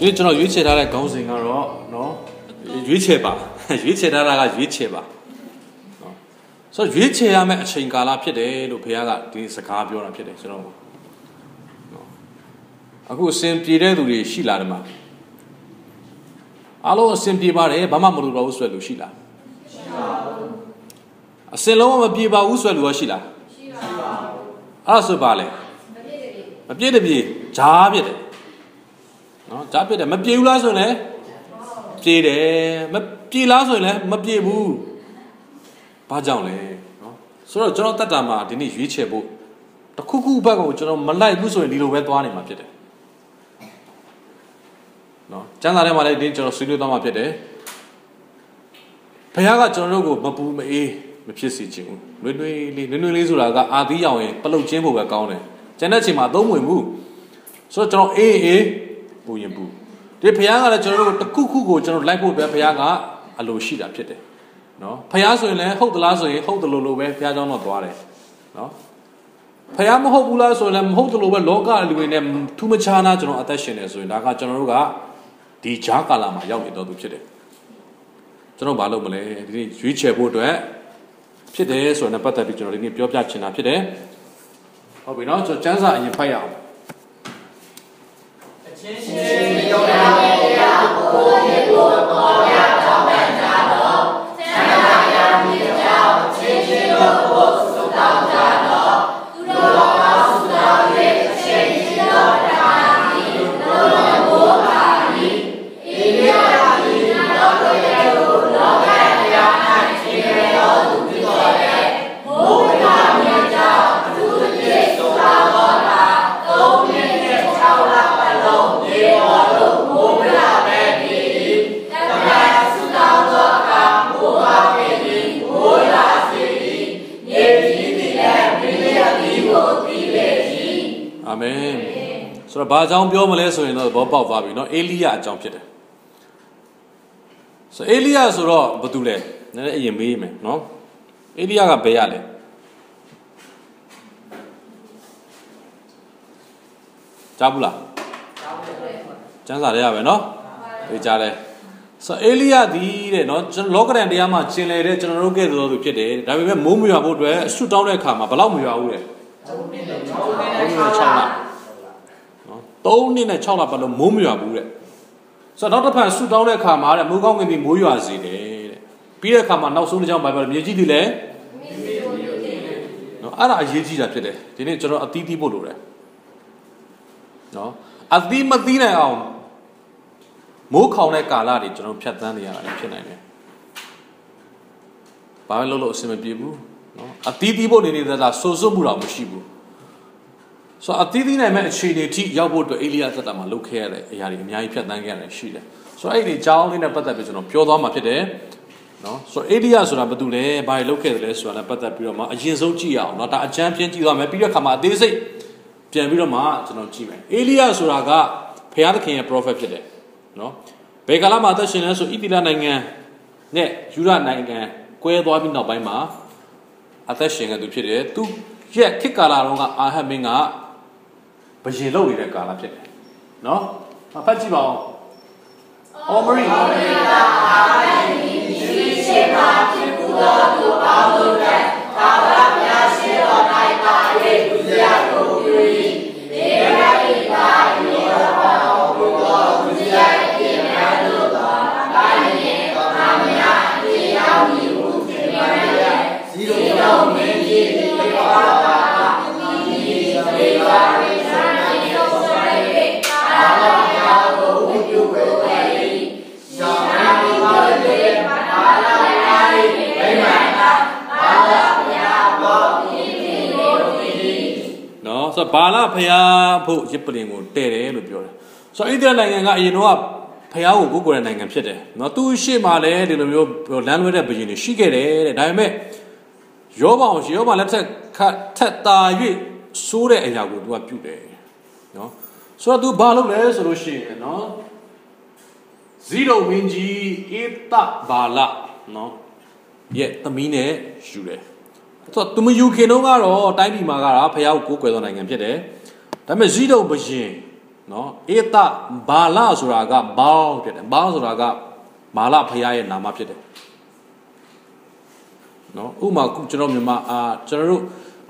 ဒီကျွန်တော်ရွေးချယ်ထားတဲ့ခေါင်းစဉ်ကတော့နော်ရွေးချယ်ပါရွေးချယ်ထားတာကရွေးချယ်ပါနော်ဆိုတော့ရွေးချယ်ရမယ့်အချိန်ကာလဖြစ်တယ်လို့ဘုရားကဒီစကားပြောတာဖြစ်တယ်ကျွန်တော်နော်အခုအစဉ်ပြေတဲ့သူတွေရှိလာတယ်မှာအားလုံးအစဉ်ပြေပါတယ်ဘာမှမလုပ်တော့ဘူးဆိုတဲ့လူရှိလားရှိပါဘူးအစဉ်လုံးမပြေပါဘူးဆိုတဲ့လူရောရှိလားရှိပါဘူးအဲ့ဒါဆိုပါလေမပြည့်တပြည့်ဂျားပြည့်တယ် နော်ဂျားပြည့်တယ်မပြေဘူးလားဆိုရင်လည်းပြေတယ်မပြေလားဆိုရင်လည်းမပြေဘူးဘာကြောင့်လဲနော်ဆိုတော့ကျွန်တော်တက်တာမှာဒီနေ့ရွေးချယ်ဖို့တခုခုဘက်ကိုကျွန်တော်မလိုက်ဘူးဆိုရင်ဒီလိုပဲသွားနေမှာဖြစ်တယ်နော်ကျမ်းစာထဲမှာလည်းဒီကျွန်တော်ဆွေးနွေးသွားမှာဖြစ်တယ်ဘုရားကကျွန်တော်တို့ကိုမပူမအေးမဖြစ်စေချင်ဘူးနွေးနွေးလေးနွေးနွေးလေးဆိုတာကအာသီးရောင်ရင်ပလုတ်ချင်းဖို့ပဲကောင်းတယ်ကျန်တဲ့ချိန်မှာအသုံးဝင်ဘူးဆိုတော့ကျွန်တော်အေးအေး ပူရင်ပူဒီဘုရားကလည်းကျွန်တော်တို့တခုခုကိုကျွန်တော်လိုက်ဖို့အတွက်ဘုရားကအလိုရှိတာဖြစ်တယ်နော်ဘုရားဆိုရင်လည်းဟုတ်သလားဆိုရင်ဟုတ်တယ်လို့လို့ပဲဘုရားကြောင့်တော့သွားတယ်နော်ဖះမဟုတ်ဘူးလားဆိုရင်လည်းမဟုတ်တယ်လို့ပဲလောကလူတွေနဲ့ထူးမခြားနာကျွန်တော်အသက်ရှင်နေဆိုရင်ဒါကကျွန်တော်တို့ကဒီဂျားကာလာမှာရောက်နေတော့သူဖြစ်တယ်ကျွန်တော်ဘာလုပ်မလဲဒီနေ့ရွေးချယ်ဖို့အတွက်ဖြစ်တယ်ဆိုတော့ပတ်သက်ပြီးကျွန်တော်ဒီနေ့ပြောပြချင်တာဖြစ်တယ်ဟုတ်ပြီနော်ကျွန်တော်စံစာအရင်ဖတ်ရအောင် အချ ပြောမလဲဆိုရင်တော့ဘောပေါက်သွားပြီเนาะအေလိယအကြောင်းဖြစ်တယ်ဆိုအေလိယဆိုတော့ဘာတူလဲနည်းနည်းအရင်မေးမယ်เนาะအေလိယကဘယ်ရလဲကြားဘူးလားကျမ်းစာထဲရပဲเนาะဒီကြားလဲဆိုအေလိယဒီတဲ့เนาะကျွန်တော်လောကရန်တရားမှာကျင်လည်တဲ့ကျွန်တော်တို့ကဲ့သို့သူဖြစ်တယ်ဒါပေမဲ့မိုးမရွာဖို့အတွက်အဆုတောင်းတဲ့အခါမှာဘယ်လောက်မရွာဘူးလဲ3နှစ်နဲ့6လနော် 3နှစ်နဲ့6လပတ်လုံးမိုးမရွာဘူးတဲ့ဆိုတော့နောက်တစ်ဖန်ဆုတောင်းတဲ့အခါမှာတဲ့မိုးကောင်းကင်ပြီးမိုးရွာစေတယ်တဲ့ပြီးတဲ့အခါမှာနောက်ဆုံးတစ်ကြောင်းဘာပြောလဲမြေကြီးတွေလည်းနော်အဲ့ဒါအရေးကြီးတာဖြစ်တယ်ဒီနေ့ကျွန်တော်အသီးသီးဖို့လိုတယ်နော်အသီးမသီးနိုင်အောင်မိုးခေါင်တဲ့ကာလတွေကျွန်တော်ဖြတ်သန်းနေရတာလည်းဖြစ်နိုင်တယ်ဘာပဲလုပ်လို့အဆင်မပြေဘူးနော်အသီးသီးဖို့နေနေတာဆိုစွတ်မှုတော့မရှိဘူး ဆိုတော့အသီးသီးနိုင်မဲ့အခြေအနေထိရောက်ဖို့အတွက်အေလိယသက်တာမှာလုပ်ခဲ့ရတဲ့အရာတွေအများကြီးဖြတ်သန်းခဲ့ရတယ်ရှိတယ်။ဆိုတော့အဲ့ဒီအကြောင်းလေးနဲ့ပတ်သက်ပြီးကျွန်တော်ပြောသွားမှာဖြစ်တယ်။နော်ဆိုတော့အေလိယဆိုတာဘာတူလဲဘာတွေလုပ်ခဲ့တယ်လဲဆိုတာနဲ့ပတ်သက်ပြီးတော့မှအရင်ဆုံးကြည့်ရအောင်နော်ဒါအချမ်းပြင်းကြည့်သွားမယ်ပြီးတော့ခါမှာအသေးစိတ်ပြန်ပြီးတော့မှကျွန်တော်ကြည့်မယ်။အေလိယဆိုတာကဖျားသခင်ရဲ့ prophet ဖြစ်တယ်နော်။ဘယ်ကာလမှာအသက်ရှင်လဲဆိုဣတိလနိုင်ငံနဲ့ယူရနိုင်ငံကွဲသွားပြီးနောက်ပိုင်းမှာအသက်ရှင်ခဲ့သူဖြစ်တယ်။သူရဲ့ခေတ်ကာလတုန်းကအာဟတ်မင်းက ဘယင်လုပ်နေတဲ့ကာလဖြစ်တယ်နော်ဖတ်ကြည့်ပါဦးအော်မရီအာဟတ်အာဟတ်ဒီရှိရှိပါဖြစ်ဘူးတော်သူပေါင်းလို့တဲ့သာဝ ဘာလဖျားဖို့ရစ်ပလင်ကိုတဲ့တယ်လို့ပြောတယ်ဆိုတော့ဣသရေလနိုင်ငံကအရင်တော့ဖျားကိုကိုကိုရတဲ့နိုင်ငံဖြစ်တယ်နော်သူရှေ့မှာလည်းဒီလိုမျိုးလမ်းလွဲတဲ့ဘုရင်တွေရှိခဲ့တယ်တဲ့ဒါပေမဲ့ယောဘအောင်ယောဘလက်ထက်ခတ်ထက်တာ၍စိုးတဲ့အရာကိုသူကပြုတယ်နော်ဆိုတော့သူဘာလုပ်လဲဆိုလို့ရှိရင်နော်ဇီရိုဝင်းကြီးဧတဘာလနော်ရဲ့သမီးနဲ့ယူတယ် ဆိုတော့သူမယူခင်တော့ကတော့တိုင်းပြည်မှာကဖះကိုကိုးကွယ်သောနိုင်ငံဖြစ်တယ်ဒါပေမဲ့ဇီရိုဘရင်နော်အေတဘာလဆိုတာကဘောင်းဖြစ်တယ်ဘောင်းဆိုတာကမာလဖရားရဲ့နာမဖြစ်တယ်နော်ဥမာခုကျွန်တော်မြန်မာအာကျွန်တော်တို့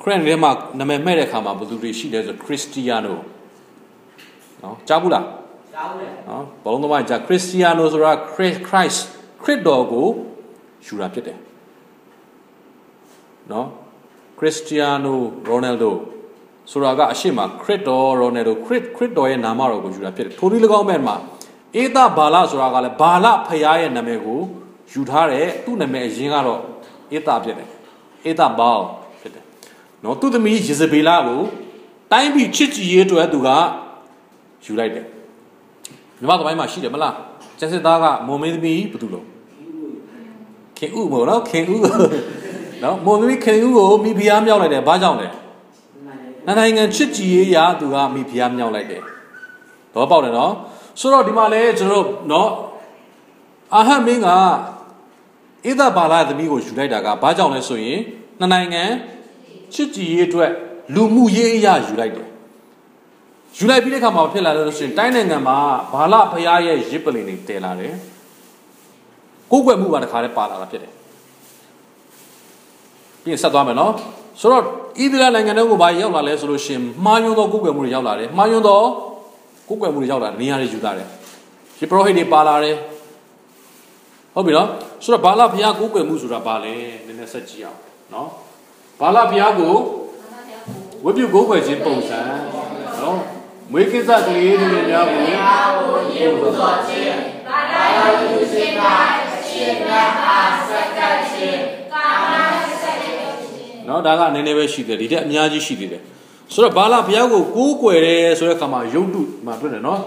ခရစ်ထဲမှာနာမည်မဲ့တဲ့အခါမှာဘယ်သူတွေရှိလဲဆိုခရစ်စတီယာနိုနော်ကြားဘူးလားကြားဘူးလေနော်ဘုံသမားကြားခရစ်စတီယာနိုဆိုတာခရစ်ခရစ်ခရစ်တော်ကိုယူတာဖြစ်တယ် နော်ခရစ်စတီယာနိုရိုနယ်ဒိုဆိုတာကအရှိမခရစ်တော်ရိုနယ်ဒိုခရစ်ခရစ်တော်ရဲ့နာမတော်ကိုယူတာဖြစ်တယ်ထိုနည်း၎င်းမဲ့မှာအေသဘာလဆိုတာကလည်းဘာလဖရားရဲ့နာမည်ကိုယူထားတယ်သူ့နာမည်အရင်ကတော့အေသဖြစ်တယ်အေသဘောင်းဖြစ်တယ်နော်သူ့သမီးယေဇဗေလကိုတိုင်းပြည်ချစ်ကြည်ရေးအတွက်သူကယူလိုက်တယ်မြမသမိုင်းမှာရှိတယ်မလားကျန်စစ်သားကမုံမင်းသမီးဘယ်သူလို့ခင်ဥမို့နော်ခင်ဥ နော်မုံသမီးခင်ဥကိုမိဖုရားမြောက်လိုက်တယ်ဘာကြောင့်လဲနိုင်ငံချစ်ကြည်ရေးရာသူကမိဖုရားမြောက်လိုက်တယ်တော့ပေါက်တယ်နော်ဆိုတော့ဒီမှာလဲကျွန်တော်တို့နော်အာဟတ်မင်းကဣဒဘာလာသမီးကိုယူလိုက်တာကဘာကြောင့်လဲဆိုရင်နှစ်နိုင်ငံချစ်ကြည်ရေးအတွက်လူမှုရေးအရာယူလိုက်တယ်ယူလိုက်ပြီးတဲ့အခါမှာဖြစ်လာလို့ဆိုရင်တိုင်းနိုင်ငံမှာဘာလဖရားရဲ့ရစ်ပလင်တွေတည်လာတယ်ကိုယ်ွယ်မှုကတခါတည်းပါလာတာဖြစ်တယ် ပြီးဆက်သွားမယ်နော်ဆိုတော့ဣသရေလနိုင်ငံတွေကိုဘာရောက်လာလဲဆိုလို့ရှိရင်မှားယွင်းသောကိုယ်ွယ်မှုတွေရောက်လာတယ်မှားယွင်းသောကိုယ်ွယ်မှုတွေရောက်လာနေရာတွေယူလာတယ်ဒီပရောဟိတ်တွေပါလာတယ်ဟုတ်ပြီနော်ဆိုတော့ဘာလဘုရားကိုယ်ွယ်မှုဆိုတာဘာလဲနည်းနည်းဆက်ကြည့်အောင်နော်ဘာလဘုရားကိုဝိပုကိုယ်ွယ်ခြင်းပုံစံနော်မွေးကိစ္စကလေးတွေများကိုယေဘုသောခြင်းဘာလာယူခြင်းကအရှင်မြတ်အားစက္ကခြင်းကာမစက္ကခြင်း နော်ဒါကနည်းနည်းပဲရှိတယ်ဒီတက်အများကြီးရှိသေးတယ်ဆိုတော့ဘာလာဘုရားကိုကိုးကွယ်တယ်ဆိုတဲ့အခါမှာယုတ်တုမှာတွေ့တယ်နော်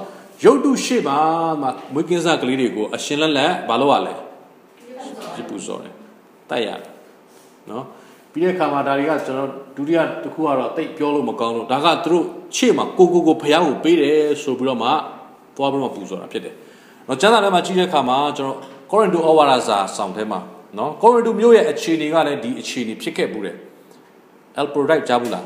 ယုတ်တုရှိပါမှာမွေးကင်းစားကလေးတွေကိုအရှင်လက်လက်ဘာလို့ ਆ လဲပြပူစော်တယ်တိုက်ရတယ်နော်ပြီးတဲ့အခါမှာဒါတွေကကျွန်တော်ဒုတိယတစ်ခုကတော့တိတ်ပြောလို့မကောင်းလို့ဒါကသူတို့ချေ့မှာကိုကိုကိုဘုရားကိုပေးတယ်ဆိုပြီးတော့မှသွားပြီးတော့ပူစော်တာဖြစ်တယ်နော်ကျမ်းစာထဲမှာကြည့်တဲ့အခါမှာကျွန်တော်ကောရိန္သုဩဝါဒစာဆောင်ထဲမှာနော်ကောရိန္သုမြို့ရဲ့အခြေအနေကလည်းဒီအခြေအနေဖြစ်ခဲ့ဘူးတယ် El Product ကြားဘူးလား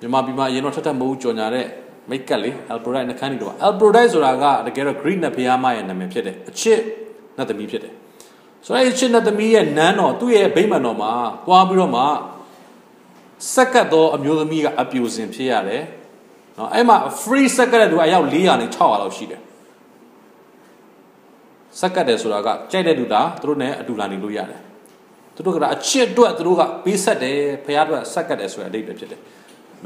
မြန်မာပြည်မှာအရင်တော့ထက်ထက်မဟုတ်ကြော်ညာတဲ့မိတ်ကက်လေ Alprodite နှခမ်းနေတော့ Alprodite ဆိုတာကတကယ်တော့ Greek နဲ့ဘုရားမရဲ့နာမည်ဖြစ်တယ်အချစ်နဲ့သမီးဖြစ်တယ်ဆိုတော့အချစ်နဲ့သမီးရဲ့နန်းတော်သူ့ရဲ့ဗိမာန်တော်မှာတွားပြီးတော့မှစက္ကတ်သောအမျိုးသမီးကအပြူစင်ဖြစ်ရတယ်နော်အဲ့မှာ free စက္ကတ်တဲ့သူအယောက်400နဲ့600လောက်ရှိတယ်စက္ကတ်တယ်ဆိုတာကကြိုက်တဲ့လူတာသူတို့နဲ့အတူလာနေလို့ရတယ် သူတို့ကအချစ်အတွက်သူတို့ကပေးဆက်တယ်ဖခင်အတွက်စက္ကတ်တယ်ဆိုတဲ့အဓိပ္ပာယ်ဖြစ်တယ်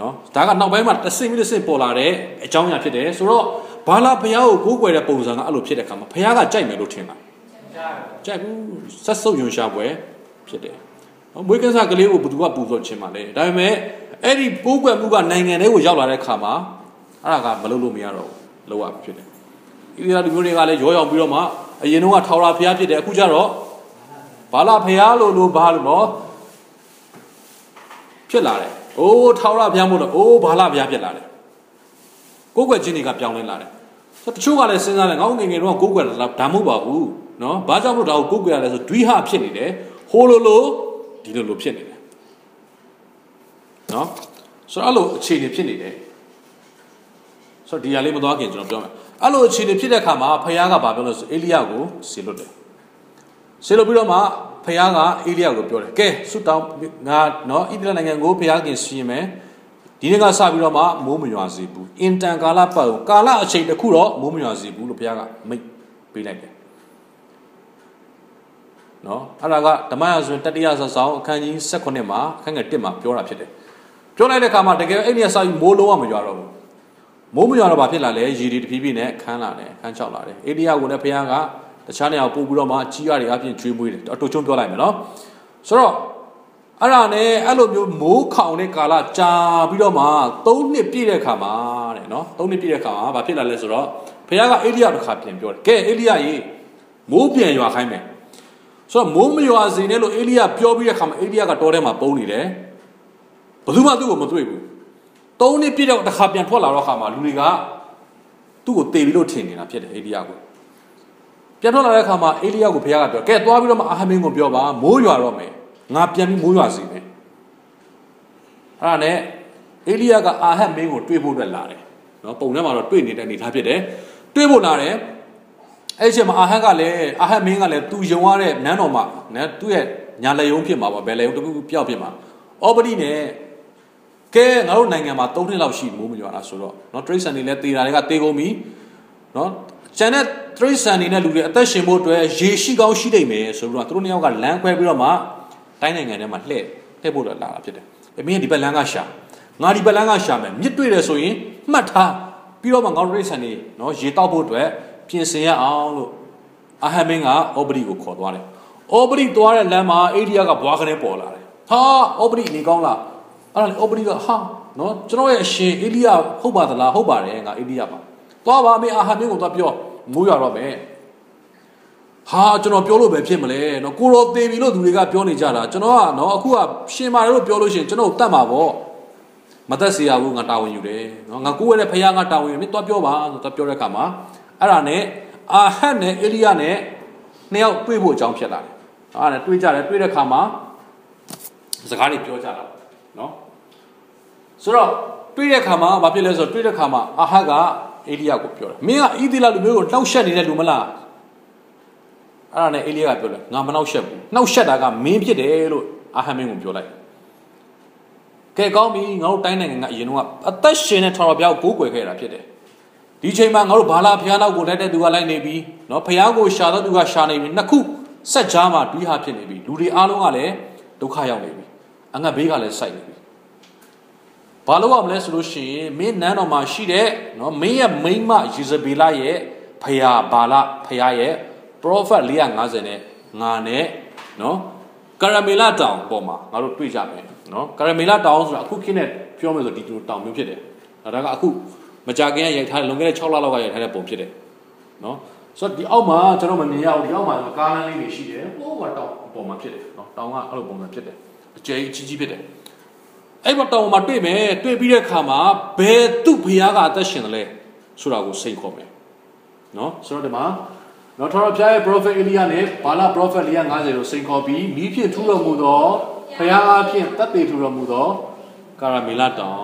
နော်ဒါကနောက်ပိုင်းမှာတဆင့်ပြီးတဆင့်ပေါ်လာတဲ့အကြောင်းအရာဖြစ်တယ်ဆိုတော့ဘာလာဘုရားကိုကိုးကွယ်တဲ့ပုံစံကအဲ့လိုဖြစ်တဲ့အခါမှာဘုရားကကြိုက်မယ်လို့ထင်တာကြိုက်ဘူးဆက်စုပ်ယွန်ရှာပွဲဖြစ်တယ်မွေးကစားကလေးကိုဘယ်သူကပူဇော်ခြင်းပါလဲဒါပေမဲ့အဲ့ဒီကိုးကွယ်မှုကနိုင်ငံထဲကိုရောက်လာတဲ့အခါမှာအဲ့ဒါကမလုပ်လို့မရတော့ဘူးလောက်ရဖြစ်တယ်ဣသရေလလူမျိုးတွေကလည်းရောရောက်ပြီးတော့မှအရင်တော့ထောက်ရာဘုရားဖြစ်တယ်အခုကျတော့ ဘာလာဘုရားလို့လို့ဘာလို့နော်ဖြစ်လာတယ်။အိုးထောက်ရဘုရားမို့လို့အိုးဘာလာဘုရားဖြစ်လာတယ်။ကိုးကွယ်ခြင်းတွေကပြောင်းလဲလာတယ်။ဆိုတချို့ကလည်းစဉ်းစားတယ်ငါ့ငငယ်တော့ကိုးကွယ်လာဒါမဟုတ်ပါဘူး။နော်။ဘာကြောင့်လို့ဒါကိုကိုးကွယ်ရလဲဆိုဒွိဟဖြစ်နေတယ်။ဟိုလိုလိုဒီလိုလိုဖြစ်နေတယ်။နော်။ဆိုတော့အဲ့လိုအခြေအနေဖြစ်နေတယ်။ဆိုတော့ဒီဟာလေးမသွားခင်ကျွန်တော်ပြောမယ်။အဲ့လိုအခြေအနေဖြစ်တဲ့အခါမှာဖခင်ကဘာပြောလဲဆိုအေလိယကိုဆေလွတ်တယ်။ ဆေလွတ်ပြီးတော့မှဖခင်ကအေလိယကိုပြောတယ်ကဲဆုတောင်းငါနော်ဣသရေလနိုင်ငံကိုဖခင်ခင်စီရင်မယ်ဒီနေ့ကစပြီးတော့မှမိုးမရွာစေဘူးအင်တန်ကာလပတ်ကိုကာလအချိန်တစ်ခုတော့မိုးမရွာစေဘူးလို့ဖခင်ကမိတ်ပေးလိုက်တယ်နော်အဲ့ဒါကဓမ္မရာဇဝင်တတိယဆောင်းအခန်းကြီး16မှာအခန်းငယ်1မှာပြောတာဖြစ်တယ်ပြောလိုက်တဲ့အခါမှာတကယ်အဲ့ဒီအစာကြီးမိုးလုံးဝမရွာတော့ဘူးမိုးမရွာတော့ဘာဖြစ်လာလဲရေဒီတဖြည်းဖြည်းနဲ့ခန်းလာတယ်ခန်းချောက်လာတယ်အေလိယကိုလည်းဖခင်က တခြားနေရာပို့ပြီးတော့မှကြီးရတွေအပြင်ကျွေးမွေးတယ်အတူချုံပြောလိုက်မယ်နော်ဆိုတော့အဲ့ဒါနဲ့အဲ့လိုမျိုးမိုးခေါင်တဲ့ကာလကြာပြီးတော့မှ၃နှစ်ပြည့်တဲ့ခါမှာတဲ့နော်၃နှစ်ပြည့်တဲ့ခါမှာဘာဖြစ်လာလဲဆိုတော့ဖခင်ကအေလိယတစ်ခါပြန်ပြောတယ်ကဲအေလိယရေမိုးပြန်ရွာခိုင်းမယ်ဆိုတော့မိုးမရွာစေနဲ့လို့အေလိယပြောပြီးတဲ့ခါမှာအေလိယကတောထဲမှာပုံနေတယ်ဘယ်သူမှသူ့ကိုမတွေ့ဘူး၃နှစ်ပြည့်တော့တစ်ခါပြန်ထွက်လာတော့ခါမှာလူတွေကသူ့ကိုတေပြီးလို့ထင်နေတာဖြစ်တယ်အေလိယကို ပြန်ထွက်လာတဲ့အခါမှာအေလိယကိုဘုရားကပြောကဲသွားပြီးတော့မှအာဟမင်းကိုပြောပါမိုးရွာတော့မယ်ငါပြန်ပြီးမိုးရွာစီမယ်အဲ့ဒါနဲ့အေလိယကအာဟမင်းကိုတွေးဖို့အတွက်လာတယ်နော်ပုံထဲမှာတော့တွေ့နေတဲ့အနေထားဖြစ်တယ်တွေ့ဖို့လာတယ်အဲ့ချိန်မှာအာဟတ်ကလည်းအာဟတ်မင်းကလည်းသူယုံရတဲ့နန်းတော်မှာနော်သူ့ရဲ့ညာလက်ယုံဖြစ်မှာပါဘယ်လက်ယုံတခုခုပြောက်ဖြစ်မှာအော်ပတိနဲ့ကဲငါတို့နိုင်ငံမှာ၃နှစ်လောက်ရှိမိုးမကြွားလားဆိုတော့နော်တရိတ်ဆန်တွေလည်းတေတာတွေကတေကုန်ပြီနော်ကျန်တဲ့ တရိတ်ဆန်တွေနဲ့လူတွေအသက်ရှင်ဖို့အတွက်ရေရှိကောင်းရှိနိုင်မယ်ဆိုပြီးတော့သူတို့နှစ်ယောက်ကလမ်းခွဲပြီးတော့မှတိုင်းနိုင်ငံထဲမှာလှည့်လှည့်ဖို့လာတာဖြစ်တယ်။အမင်းဒီဘက်လမ်းကရှာငါဒီဘက်လမ်းကရှာမယ်မြစ်တွေ့တယ်ဆိုရင်မှတ်ထားပြီးတော့မှငါတို့တရိတ်ဆန်တွေနော်ရေတောက်ဖို့အတွက်ပြင်ဆင်ရအောင်လို့အာဟမင်းကအောပရိကိုခေါ်သွားတယ်။အောပရိသွားတဲ့လမ်းမှာအိန္ဒိယကဘွားကနေပေါ်လာတယ်။ဟာအောပရိနေကောင်းလားအဲ့ဒါလေအောပရိကဟာနော်ကျွန်တော်ရဲ့အရှင်အိန္ဒိယဟုတ်ပါသလားဟုတ်ပါတယ်ငါအိန္ဒိယပါ။သွားပါမေအာဟမင်းကိုသွားပြော မိုးရတော့မယ်ဟာကျွန်တော်ပြောလို့ပဲဖြစ်မလဲเนาะကိုရောသေးပြီလို့သူတွေကပြောနေကြတာကျွန်တော်ကเนาะအခုကရှင်မာတယ်လို့ပြောလို့ရှိရင်ကျွန်တော်တတ်မှာပေါ့မသက်เสียဘူးငါတာဝန်ယူတယ်เนาะငါကိုယ်ရဲ့ဖခင်ငါတာဝန်ယူမြစ်တော့ပြောပါဆိုတော့ပြောတဲ့အခါမှာအဲ့ဒါနဲ့အာဟတ်နဲ့အေလိယနဲ့နှစ်ယောက်တွေ့ဖို့အကြောင်းဖြစ်လာတယ်အဲ့ဒါနဲ့တွေ့ကြတယ်တွေ့တဲ့အခါမှာစကားတွေပြောကြတာเนาะဆိုတော့တွေ့တဲ့အခါမှာဘာဖြစ်လဲဆိုတော့တွေ့တဲ့အခါမှာအာဟတ်က အေလိယကိုပြောတယ်မင်းကဣသီလလူမျိုးကိုနှောက်ရှက်နေတဲ့လူမလားအဲ့ဒါနဲ့အေလိယကပြောတယ်ငါမနှောက်ရှက်ဘူးနှောက်ရှက်တာကမင်းဖြစ်တယ်လို့အာဟမင်းကိုပြောလိုက်ကဲကောင်းပြီငါတို့တိုင်းနိုင်ငံကအရင်တော့အသက်ရှင်တဲ့ထော်တော်ပြောက်ကိုးကွယ်ခဲ့တာဖြစ်တယ်ဒီချိန်မှာငါတို့ဘာလာဖျားနောက်ကိုလက်တဲ့သူကလိုက်နေပြီเนาะဖျားကိုရှာတော့သူကရှာနေပြီနှစ်ခုဆက်ကြားမှာတွေးဟာဖြစ်နေပြီလူတွေအားလုံးကလည်းဒုက္ခရောက်နေပြီအငတ်ဘေးကလည်းစိုက်နေပြီ ဘာလို့ရမလဲဆိုလို့ရှိရင်မင်းနန်းတော်မှာရှိတဲ့နော်မင်းရဲ့မိန်းမယေဇဗေလရဲ့ဖယာဘာလဖယာရဲ့ prophet 450နဲ့ငါနဲ့နော်ကာရမေလာတောင်ပေါ်မှာငါတို့တွေ့ကြမယ်နော်ကာရမေလာတောင်ဆိုတာအခုခင်းနဲ့ပြောမယ်ဆိုဒီလိုတောင်မျိုးဖြစ်တယ်ဒါကအခုမကြခင်ရိုက်ထားလွန်ခဲ့တဲ့6လလောက်ကရိုက်ထားတဲ့ပုံဖြစ်တယ်နော်ဆိုတော့ဒီအောက်မှာကျွန်တော်မမြင်ရဘူးဒီအောက်မှာကားလမ်းလေးတွေရှိတယ်ဟိုးကတောင်အပေါ်မှာဖြစ်တယ်နော်တောင်ကအဲ့လိုပုံစံဖြစ်တယ်အကျယ်ကြီးကြီးဖြစ်တယ် အဲ့ဘတောင်မှာတွေ့မယ်တွေ့ပြီးတဲ့အခါမှာဘယ်သူ့ဘုရားကအသက်ရှင်တယ်လဲဆိုတာကိုစိတ်ခေါ်မယ်နော်ဆိုတော့ဒီမှာနော်ထော်ရဖျားရဲ့ prophet Elia နဲ့ဘာလာ prophet 450ကိုစိန်ခေါ်ပြီးမိဖြင့်ထူတော်မူသောဖျားအဖြစ်တပ်တည်ထူတော်မူသောကာရမေလတောင်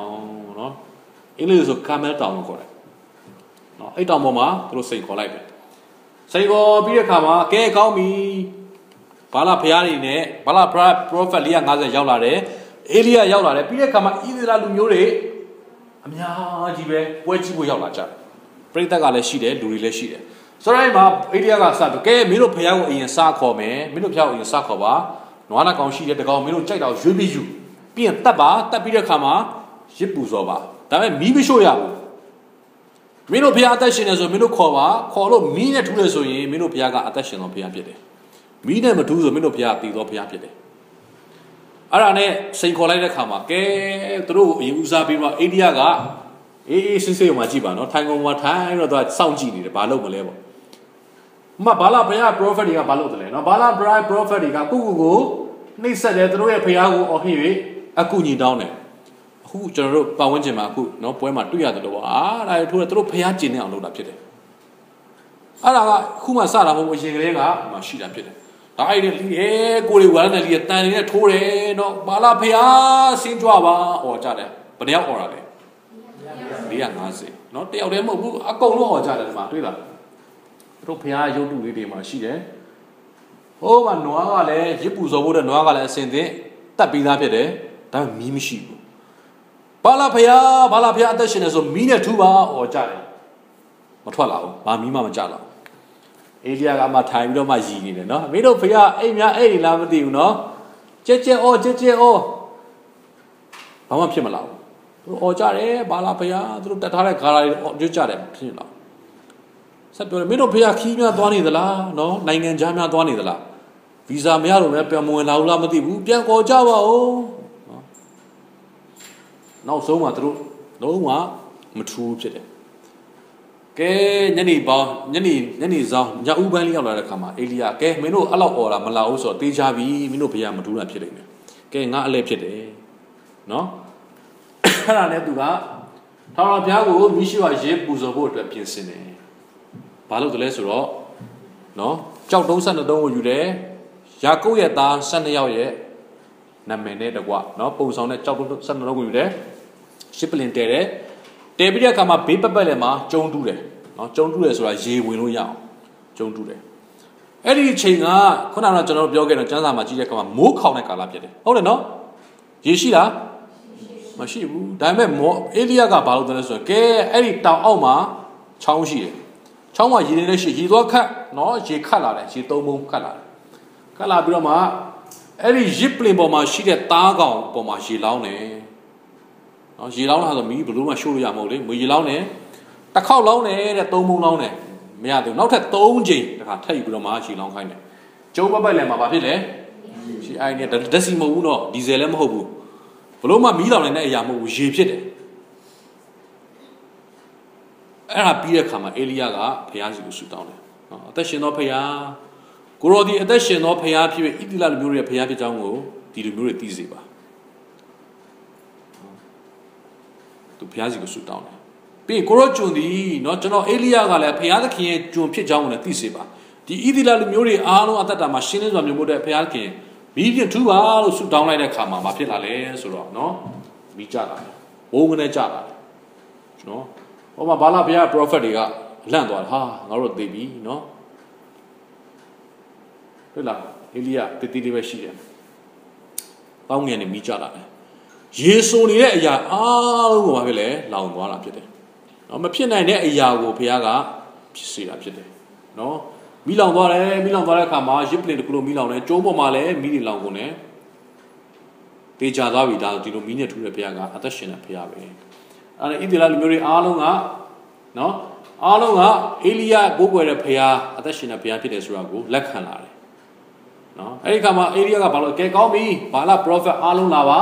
နော်အင်္ဂလိပ်ဆိုကာမယ်တောင်ကိုခေါ်တယ်နော်အဲ့တောင်ပေါ်မှာသူတို့စိန်ခေါ်လိုက်တယ်စိန်ခေါ်ပြီးတဲ့အခါမှာကဲကောင်းပြီဘာလာဖျားတွေနဲ့ဘာလာ prophet 450ရောက်လာတယ် အေလိယရောက်လာတယ်ပြီးတဲ့အခါမှာဣသရေလလူမျိုးတွေအများကြီးပဲပွဲကြည့်ဖို့ရောက်လာကြတယ်ပရိသတ်ကလည်းရှိတယ်လူတွေလည်းရှိတယ်ဆိုတော့အဲ့မှာအေလိယကစပြီးကဲမင်းတို့ဖះကိုအရင်စားခေါ်မယ်မင်းတို့ဖះကိုအရင်စားခေါ်ပါနွားနာကောင်ရှိတဲ့တကောင်မင်းတို့ကြိုက်တော့ရွေးပြီးယူပြီးရင်တတ်ပါတတ်ပြီးတဲ့အခါမှာရစ်ပူစောပါဒါပေမဲ့မီးမရှို့ရဘူးမင်းတို့ဖះအသက်ရှင်နေဆိုမင်းတို့ခေါ်ပါခေါ်လို့မီးနဲ့ထူးတယ်ဆိုရင်မင်းတို့ဖះကအသက်ရှင်သောဖះဖြစ်တယ်မီးနဲ့မထူးဆိုမင်းတို့ဖះတည်သောဖះဖြစ်တယ် အဲ့ဒါနဲ့စိန်ခေါ်လိုက်တဲ့ခါမှာကဲသူတို့အယူဦးစားပြီးတော့အိန္ဒိယကအေးအေးစစ်စစ်မှာကြည့်ပါနော်ထိုင်ကုန်မှာထိုင်တော့သူကစောင့်ကြည့်နေတယ်ဘာလုပ်မလဲပေါ့မဘာလာဘုရား prophet တွေကဘာလုပ်တယ်လဲနော်ဘာလာဘရာ prophet တွေကကုကုကိုနှိမ့်ဆက်တယ်သူတို့ရဲ့ဘုရားကိုအော်ဟစ်၍အကူညီတောင်းတယ်အခုကျွန်တော်တို့ပတ်ဝန်းကျင်မှာအခုနော်ပွဲမှာတွေ့ရတယ်လို့ပေါ့အာဒါထိုးတယ်သူတို့ဘုရားကျင်နေအောင်လုပ်တာဖြစ်တယ်အဲ့ဒါကခုမှစတာမဟုတ်ဘူးအရင်ကလေးကမှရှိတာဖြစ်တယ် ဒါအိုက်နဲ့လီးရဲကိုတွေဝါရနဲ့လီးရဲတန်နေနဲ့ထိုးတယ်နော်ပါလာဖျားဆင်းကြွပါဟောကြတယ်ဘယ်နှယောက်ဟောတာလဲ450နော်တယောက်တည်းမဟုတ်ဘူးအကုန်လုံးဟောကြတယ်ဒီမှာတွေ့လားတို့ဖျားရုပ်တုလေးတွေမှာရှိတယ်ဟိုးမှာနွားကလည်းရစ်ပူစော်ဖို့တဲ့နွားကလည်းအစင်သင်တက်ပြီးသားဖြစ်တယ်ဒါမီးမရှိဘူးဘာလာဖျားဘာလာဖျားအသက်ရှင်နေဆိုမီးနဲ့ထူပါဟောကြတယ်မထွက်လာဘူးဘာမီးမှမကြလာဘူး အေလီယာကမှထိုင်ပြီးတော့မှယီနေတယ်နော်မင်းတို့ဖေကအိမ်များအဲ့ဒီလားမသိဘူးနော်ကြက်ကြက်အော်ကြက်ကြက်အော်ဘာမှဖြစ်မလာဘူးသူတို့အော်ကြတယ်ဘာလာဖေကသူတို့တတ်ထားတဲ့ခါလာတွေအော်ကြွကြတယ်ဖြစ်လာဆက်ပြောတယ်မင်းတို့ဖေကခီးများသွားနေသလားနော်နိုင်ငံခြားများသွားနေသလားဗီဇာမရလို့လည်းပြန်မဝင်လာဘူးလားမသိဘူးပြန်ခေါ်ကြပါဦးနော်နောက်ဆုံးမှသူတို့လုံးဝမထူးဖြစ်တယ် ကဲညနေပေါင်းညနေညနေဆောင်ညဦးပိုင်းလေးရောက်လာတဲ့ခါမှာအေလီယာကဲမင်းတို့အဲ့လောက်អော်တာမလာဘူးဆိုတော့တေးချပြီမင်းတို့ဘုရားမထူးတာဖြစ်နေတယ်ကဲငါအလဲဖြစ်တယ်နော်အဲ့ဒါနဲ့သူကထာဝရဘုရားကိုမိရှိဝရေးပူဇော်ဖို့အတွက်ပြင်ဆင်တယ်ဘာလို့တလဲဆိုတော့နော်ကြောက်တုံးဆက်တုံးကိုယူတယ်ယာကုပ်ရဲ့သား12ယောက်ရဲ့နာမည်နဲ့တကွနော်ပုံဆောင်တဲ့ကြောက်တုံးဆက်တုံးကိုယူတယ်ရှစ်ပလင်တဲတယ် တတဲပြီးတဲ့အခါမှာဘေးပတ်ပတ်လည်းမှာကျုံတူးတယ်နော်ကျုံတူးတယ်ဆိုတာရေဝင်လို့ရအောင်ကျုံတူးတယ်အဲ့ဒီအချိန်ကခုနကကျွန်တော်ပြောခဲ့တဲ့ကျမ်းစာမှာကြည့်တဲ့အခါမှာမိုးခေါင်တဲ့ကာလဖြစ်တယ်ဟုတ်တယ်နော်ရေရှိလားမရှိဘူးဒါပေမဲ့မောအေလိယကဘာလို့လဲဆိုတော့ကဲအဲ့ဒီတောင်အောက်မှာချောင်းရှိတယ်ချောင်းမှာရေနေလည်းရှိရေသွားခတ်နော်ရေခတ်လာတယ်ရေသုံးပုံခတ်လာတယ်ခတ်လာပြီးတော့မှအဲ့ဒီရစ်ပလင်ပေါ်မှာရှိတဲ့သားကောင်ပေါ်မှာရေလောင်းတယ် နော်ရေလောင်းတာဆိုမီးဘလို့မှရှို့လို့ရမဟုတ်လေမရေလောင်းတယ်တစ်ခေါက်လောင်းတယ်တဲ့သုံးပုံလောင်းတယ်မရဘူးနောက်ထပ်၃ချိန်တခါထပ်ယူပြီးတော့မှရေလောင်းခိုင်းတယ်ကျုံးပတ်ပတ်လည်းမှာဘာဖြစ်လဲရှိအိုင်းနဲ့ဓာတ်စီမဟုတ်ဘူးနော်ဒီဇယ်လည်းမဟုတ်ဘူးဘလို့မှမီးလောင်နေတဲ့အရာမဟုတ်ဘူးရေဖြစ်တယ်အဲ့ဒါပြီးတဲ့အခါမှာအေလိယကဘုရားစီကိုဆူတောင်းတယ်နော်အသက်ရှင်သောဘုရားကိုရောဒီအသက်ရှင်သောဘုရားဖြစ်ပြီးဣတိလလူမျိုးတွေဘုရားဖြစ်ကြောင်းကိုဒီလူမျိုးတွေသိစေပါ သူဘုရားစီကိုဆူတောင်းတယ်ပြီးကိုရောကျွန်ဒီနော်ကျွန်တော်အေလိယကလည်းဘုရားသခင်ရဲ့ကျွန်ဖြစ်ကြောင်းကိုလည်းသိစေပါဒီဣတိလလူမျိုးတွေအားလုံးအသက်တာမှာရှင်းလင်းစွာမျိုးမို့တဲ့ဘုရားသခင်မိပြထူပါလို့ဆူတောင်းလိုက်တဲ့အခါမှာမဖြစ်လာလဲဆိုတော့နော်မိကြလာတယ်ဘိုးငနဲ့ကြလာတယ်နော်ဟောမှာဘာလာဘုရား prophet တွေကလန့်သွားတယ်ဟာငါတို့သိပြီနော်တွေ့လားအေလိယတတိလေးပဲရှိတယ်ပေါင်းငယ်နဲ့မိကြလာတယ် ယေဆိုနေတဲ့အရာအားလုံးကိုဘာဖြစ်လဲလောင်သွားတာဖြစ်တယ်နော်မဖြစ်နိုင်တဲ့အရာကိုဘုရားကဖြစ်စေတာဖြစ်တယ်နော်မိလောင်သွားတယ်မိလောင်သွားတဲ့အခါမှာရစ်ပလင်တစ်ခုလုံးမိလောင်တယ်ကျိုးပေါ်မှာလည်းမိတွေလောင်ကုန်တယ်တေချာသွားပြီဒါဒီလိုမိနဲ့ထူတဲ့ဘုရားကအသက်ရှင်တဲ့ဘုရားပဲအဲ့ဒါဣသရေလလူမျိုးတွေအားလုံးကနော်အားလုံးကအေလိယကိုးကွယ်တဲ့ဘုရားအသက်ရှင်တဲ့ဘုရားဖြစ်တယ်ဆိုတာကိုလက်ခံလာတယ်နော်အဲ့ဒီခါမှာအေလိယကဘာလို့ကဲကောင်းပြီဘာလာ prophet အားလုံးလာပါ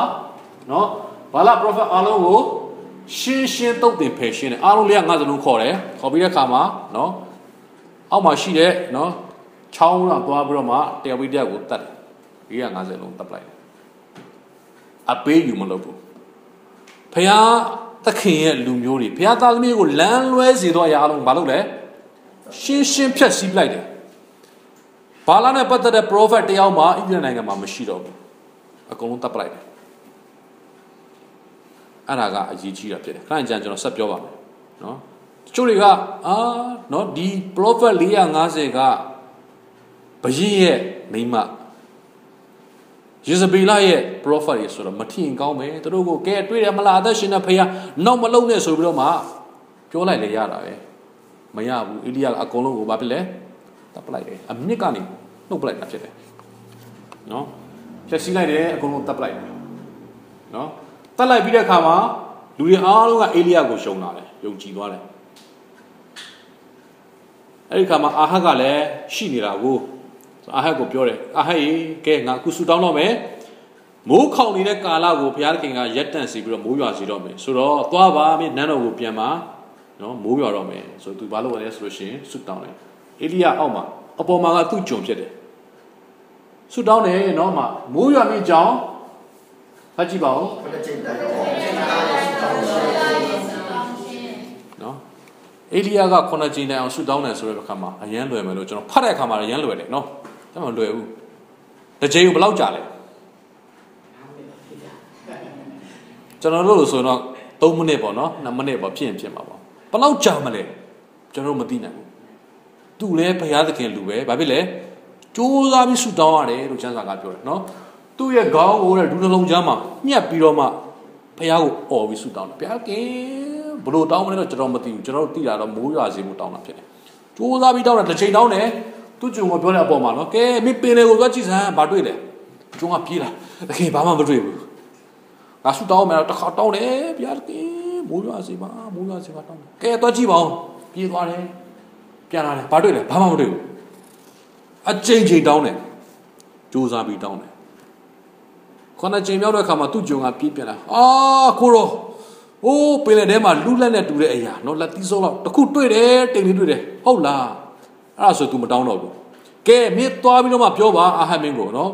နော်ဘာလာ prophet အားလုံးကိုရှင်းရှင်းတုတ်တင်ဖယ်ရှင်းတယ်အားလုံးလေးကငါးစလုံးခေါ်တယ်ခေါ်ပြီးတဲ့ခါမှာနော်အောက်မှာရှိတဲ့နော်ချောင်းတော့သွားပြီးတော့မှတရားဝိတ္တကိုတတ်တယ်450လုံးတတ်လိုက်တယ်အပေးယူမလုပ်ဘူးဖះသခင်ရဲ့လူမျိုးတွေဖះသားသမီးကိုလမ်းလွဲစေတော့အရာအလုံးမလုပ်လဲရှင်းရှင်းဖြတ်စည်းလိုက်တယ်ဘာလာနဲ့ပတ်သက်တဲ့ prophet တယောက်မှဣသရေလနိုင်ငံမှာမရှိတော့ဘူးအကုန်လုံးတတ်ပလိုက်တယ် အဲ့ဒါကအရေးကြီးတာဖြစ်တယ်ခဏကြာကျွန်တော်ဆက်ပြောပါမယ်နော်တချို့တွေကအာနော်ဒီ prophet 450ကဘယင်းရဲ့မိမယေဇဗေလရဲ့ prophet တွေဆိုတော့မထင်ကောင်းပဲသူတို့ကိုကဲတွေ့တယ်မလားအသက်ရှင်တဲ့ဖခင်နောက်မလုံနဲ့ဆိုပြီးတော့မှပြောလိုက်လေရတာပဲမရဘူးအိလိယကအကုန်လုံးကိုဘာဖြစ်လဲတပ်ပလိုက်တယ်အမြင့်ကနေနှုတ်ပလိုက်တာဖြစ်တယ်နော်ဖြက်စီးလိုက်တယ်အကုန်လုံးတပ်ပလိုက်တယ်နော် တပ်လိုက်ပြီးတဲ့အခါမှာလူတွေအားလုံးကအိလိယကိုရှုံလာတယ်ယုံကြည်သွားတယ်အဲ့ဒီခါမှာအာဟတ်ကလည်းရှိနေတာကိုအာဟတ်ကိုပြောတယ်အာဟတ်ရေကဲငါအခုဆူတောင်းတော့မယ်မိုးခေါင်နေတဲ့ကာလကိုဘုရားသခင်ကရက်တန့်စီပြီးတော့မိုးရွာစီတော့မယ်ဆိုတော့သွားပါမင်းနန်းတော်ကိုပြန်ပါနော်မိုးရွာတော့မယ်ဆိုသူဘာလုပ်ရလဲဆိုလို့ရှိရင်ဆူတောင်းတယ်အေလိယအောက်မှာအပေါ်မှာကသူ့ဂျုံဖြစ်တယ်ဆူတောင်းတယ်နော်မှမိုးရွာမိကြောင်း ဖတ်ကြည့်ပါဦးနော်အေလိယကခုနှစ်ကြိမ်တိုင်အောင်ဆူတောင်းတယ်ဆိုတဲ့အခါမှာအရန်လွယ်မယ်လို့ကျွန်တော်ဖတ်တဲ့အခါမှာအရန်လွယ်တယ်နော်ဒါမှမလွယ်ဘူးတစ်ကြိမ်ကိုဘယ်လောက်ကြာလဲကျွန်တော်တို့လို့ဆိုတော့3မိနစ်ပေါ့နော်2မိနစ်ပေါ့ဖြစ်ရင်ဖြစ်မှာပေါ့ဘယ်လောက်ကြာမလဲကျွန်တော်မသိနိုင်ဘူးသူလည်းဘုရားသခင်လူပဲဘာဖြစ်လဲကြိုးစားပြီးဆူတောင်းရတယ်လို့ကျမ်းစာကပြောတယ်နော် သူ့ရဲ့ခေါင်းကိုတဲ့ဒူးနှလုံးချမ်းမှာညှက်ပြီးတော့မှဘုရားကိုអော်ပြီးဆူတောင်းတယ်ဘုရားကဘလို့တောင်းမလဲတော့ကျွန်တော်မသိဘူးကျွန်တော်တို့သိတာတော့မိုးရွာစေဖို့တောင်းတာဖြစ်တယ်ကြိုးစားပြီးတောင်းတယ်တစ်ချိန်တောင်းတယ်သူ့ဂျုံကပြောတဲ့အပေါ်မှာနော်ကဲမင်းပင်လေကိုသွားကြည့်စမ်းဘာတွေ့လဲဂျုံကပြေးလာတခင်ဘာမှမတွေ့ဘူးငါဆူတောင်းမယ်တော့တစ်ခါတောင်းတယ်ဘုရားကမိုးရွာစေပါမိုးရွာစေပါတောင်းတယ်ကဲသွားကြည့်ပါဦးပြေးသွားတယ်ပြန်လာတယ်ဘာတွေ့လဲဘာမှမတွေ့ဘူးအချိန်ချိန်တောင်းတယ်စူးစမ်းပြီးတောင်းတယ် ခொနချိန်မြောက်တဲ့အခါမှာသူ့ဂျုံကပြေးပြန်လာအာကိုရောအိုးပင်လယ်ထဲမှာလူလက်နဲ့တူတဲ့အရာနော်လက်သီးစုံတော့တခုတွေ့တယ်တိမ်လေးတွေ့တယ်ဟုတ်လားအဲ့ဒါဆို तू မတောင်းတော့ဘူးကဲမင်းသွားပြီးတော့မှပြောပါအာဟမင်းကိုနော်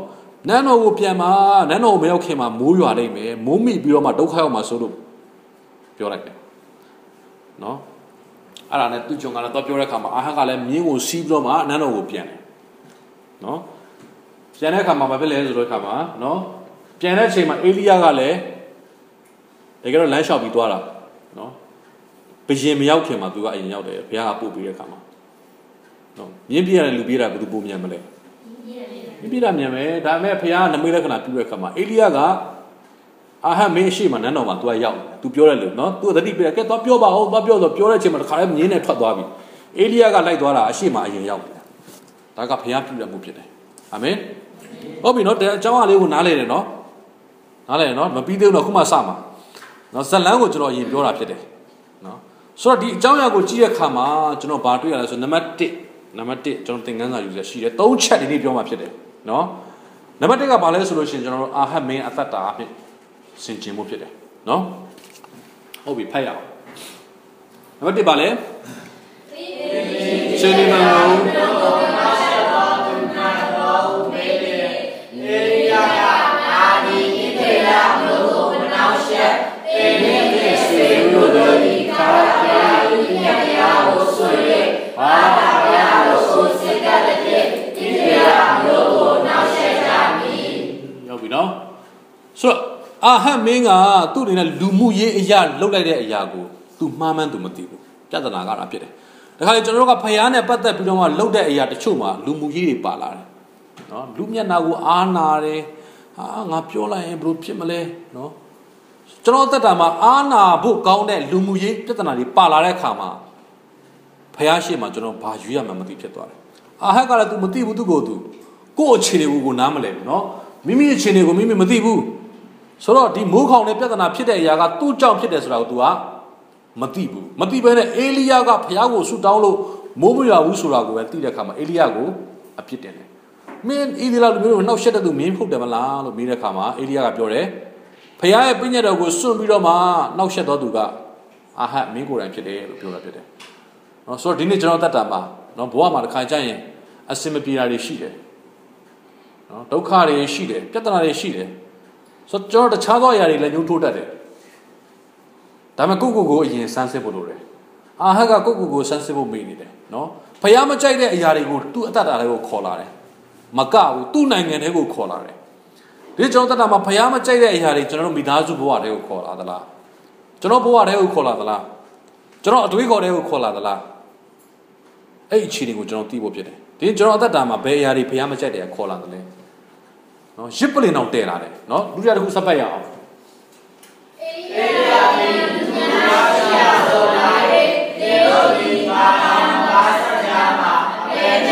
နန်းတော်ကိုပြန်มาနန်းတော်ကိုမရောက်ခင်မှာမိုးရွာနိုင်မယ်မိုးမိပြီးတော့မှဒုက္ခရောက်မှာဆိုလို့ပြောလိုက်တယ်နော်အဲ့ဒါနဲ့သူဂျုံကတော့ပြောတဲ့အခါမှာအာဟကလည်းမြင်းကိုစီးပြီးတော့မှနန်းတော်ကိုပြန်တယ်နော်ပြန်တဲ့အခါမှာဘာဖြစ်လဲဆိုတော့အခါမှာနော် ပြန်တဲ့အချိန်မှာအေလိယကလည်းတကယ်တော့လမ်းလျှောက်ပြီးသွားတာနော်ဘယင်မရောက်ခင်မှာသူကအရင်ရောက်တယ်ဘုရားကပို့ပြီးတဲ့အခါမှာနော်မြင်းပြရတဲ့လူပြေးတာဘယ်သူပုံမြန်မလဲမြင်းပြတာမြန်မယ်ဒါပေမဲ့ဘုရားနမိတ်လက္ခဏာပြုတဲ့အခါမှာအေလိယကအာဟမင်းရှိမှနန်းတော်မှာသူကရောက်တယ်သူပြောတယ်လို့နော်သူသတိပြတယ်ကဲတော့ပြောပါဦးတော့ပြောတော့ပြောတဲ့အချိန်မှာတခါလဲမြင်းနဲ့ထွက်သွားပြီအေလိယကလိုက်သွားတာအရှိမှအရင်ရောက်တယ်ဒါကဘုရားပြုတဲ့မှုဖြစ်တယ်အာမင်ဟုတ်ပြီနော်တဲ့အကြောင်းအလေးကိုနားလဲတယ်နော် နားလဲတယ်နော်မပြီးသေးဘူးတော့ခုမှစမှာနော်ဇလန်းကိုကျွန်တော်အရင်ပြောတာဖြစ်တယ်နော်ဆိုတော့ဒီအကြောင်းအရာကိုကြည့်တဲ့အခါမှာကျွန်တော်ဘာတွေ့ရလဲဆိုနံပါတ်1နံပါတ်1ကျွန်တော်သင်ခန်းစာယူရရှိတယ်၃ချက်ဒီနေ့ပြောမှာဖြစ်တယ်နော်နံပါတ်1ကဘာလဲဆိုလို့ရှိရင်ကျွန်တော်တို့အာဟတ်မင်းအသက်တာအဖြစ်ဆင်ခြင်မှုဖြစ်တယ်နော်ဟုတ်ပြီဖတ်ရအောင်နံပါတ်1ပါလဲရှင်ဒီမလုံး ဆိုတော့အာဟတ်မင်းကသူ့အနေနဲ့လူမှုရေးအရာလှုပ်လိုက်တဲ့အရာကိုသူမှားမှန်းသူမသိဘူးပြဿနာကတာဖြစ်တယ်ဒါခါလေကျွန်တော်တို့ကဖယားနဲ့ပတ်သက်ပြီးတော့မှလှုပ်တဲ့အရာတချို့မှာလူမှုရေးတွေပါလာတယ်နော်လူမျက်နှာကိုအားနာတယ်ဟာငါပြောလိုက်ရင်ဘယ်လိုဖြစ်မလဲနော်ကျွန်တော်တက်တာမှာအားနာဖို့ကောင်းတဲ့လူမှုရေးပြဿနာတွေပါလာတဲ့အခါမှာဖယားရှိမှကျွန်တော်ဘာယူရမှမသိဖြစ်သွားတယ်အာဟတ်ကလည်း तू မသိဘူးသူ့ကိုယ် तू ကိုယ့်အခြေအနေကိုကိုနားမလဲဘူးနော်မိမိအခြေအနေကိုမိမိမသိဘူး ဆိုတော့ဒီမိုးခေါင်တဲ့ပြဿနာဖြစ်တဲ့အရာကသူ့ကြောင့်ဖြစ်တယ်ဆိုတာကို तू ကမသိဘူးမသိဘဲနဲ့အေလိယကဖျားကိုဆူတောင်းလို့မိုးမရွာဘူးဆိုတာကိုပဲသိတဲ့အခါမှာအေလိယကိုအပြစ်တင်တယ်မင်းအေဒီလာလူမျိုးကိုနှောက်ရှက်တဲ့သူမင်းဖုတ်တယ်မလားလို့မေးတဲ့အခါမှာအေလိယကပြောတယ်ဖျားရဲ့ပြည့်ညတ်တော်ကိုစွန့်ပြီးတော့မှနှောက်ရှက်တော်သူကအာဟတ်မင်းကိုယ်တိုင်ဖြစ်တယ်လို့ပြောတာဖြစ်တယ်နော်ဆိုတော့ဒီနေ့ကျွန်တော်တတ်တာမှာနော်ဘဝမှာတစ်ခါကြရင်အစင်မပြေတာတွေရှိတယ်နော်ဒုက္ခတွေရှိတယ်ပြဿနာတွေရှိတယ် ဆိုတော့ကျွန်တော်တခြားသောအရာတွေလည်းညှိုးထိုးတတ်တယ်ဒါပေမဲ့ကိုကိုကိုအရင်စမ်းစစ်ဖို့လိုတယ်အာဟတ်ကကိုကိုကိုစမ်းစစ်ဖို့မေ့နေတယ်နော်ဖယားမကြိုက်တဲ့အရာတွေကိုသူ့အတ္တတာတွေကိုခေါ်လာတယ်မကဘူးသူ့နိုင်ငံတွေကိုခေါ်လာတယ်ဒီကျွန်တော်တတ်တာမှာဖယားမကြိုက်တဲ့အရာတွေကျွန်တော်တို့မိသားစုဘဝတွေကိုခေါ်လာသလားကျွန်တော်ဘဝတွေကိုခေါ်လာသလားကျွန်တော်အတွေးခေါ်တွေကိုခေါ်လာသလားအဲ့အခြေအနေကိုကျွန်တော်သိဖို့ဖြစ်တယ်ဒီကျွန်တော်အသက်တာမှာဘယ်အရာတွေဖျားမကြိုက်တယ်ခေါ်လာတယ်လဲ နော်ရစ်ပလင်အောင်တည်လာတယ်နော်ဒုတိယတစ်ခုဆက်ပတ်ရအောင်အေးရမင်းဒုတိယဆရာတော်လာရဲ့တေလိုဒီပါနာပါစကြာမှာဘေည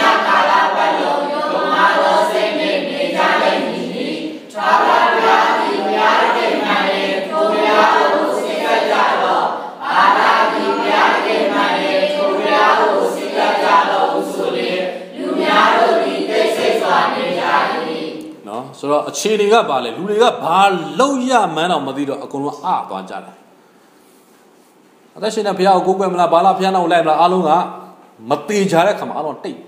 ဆိုတော့အခြေအနေကဘာလဲလူတွေကဘာလောက်ရမှန်းတော့မသိတော့အကုန်လုံးအသွားကြတယ်အသက်ရှင်တဲ့ဘုရားကိုကိုးကွယ်မလားဘာလားဘုရားနောက်လိုက်မလားအားလုံးကမတေချာတဲ့ခါမှာအားလုံးတိတ်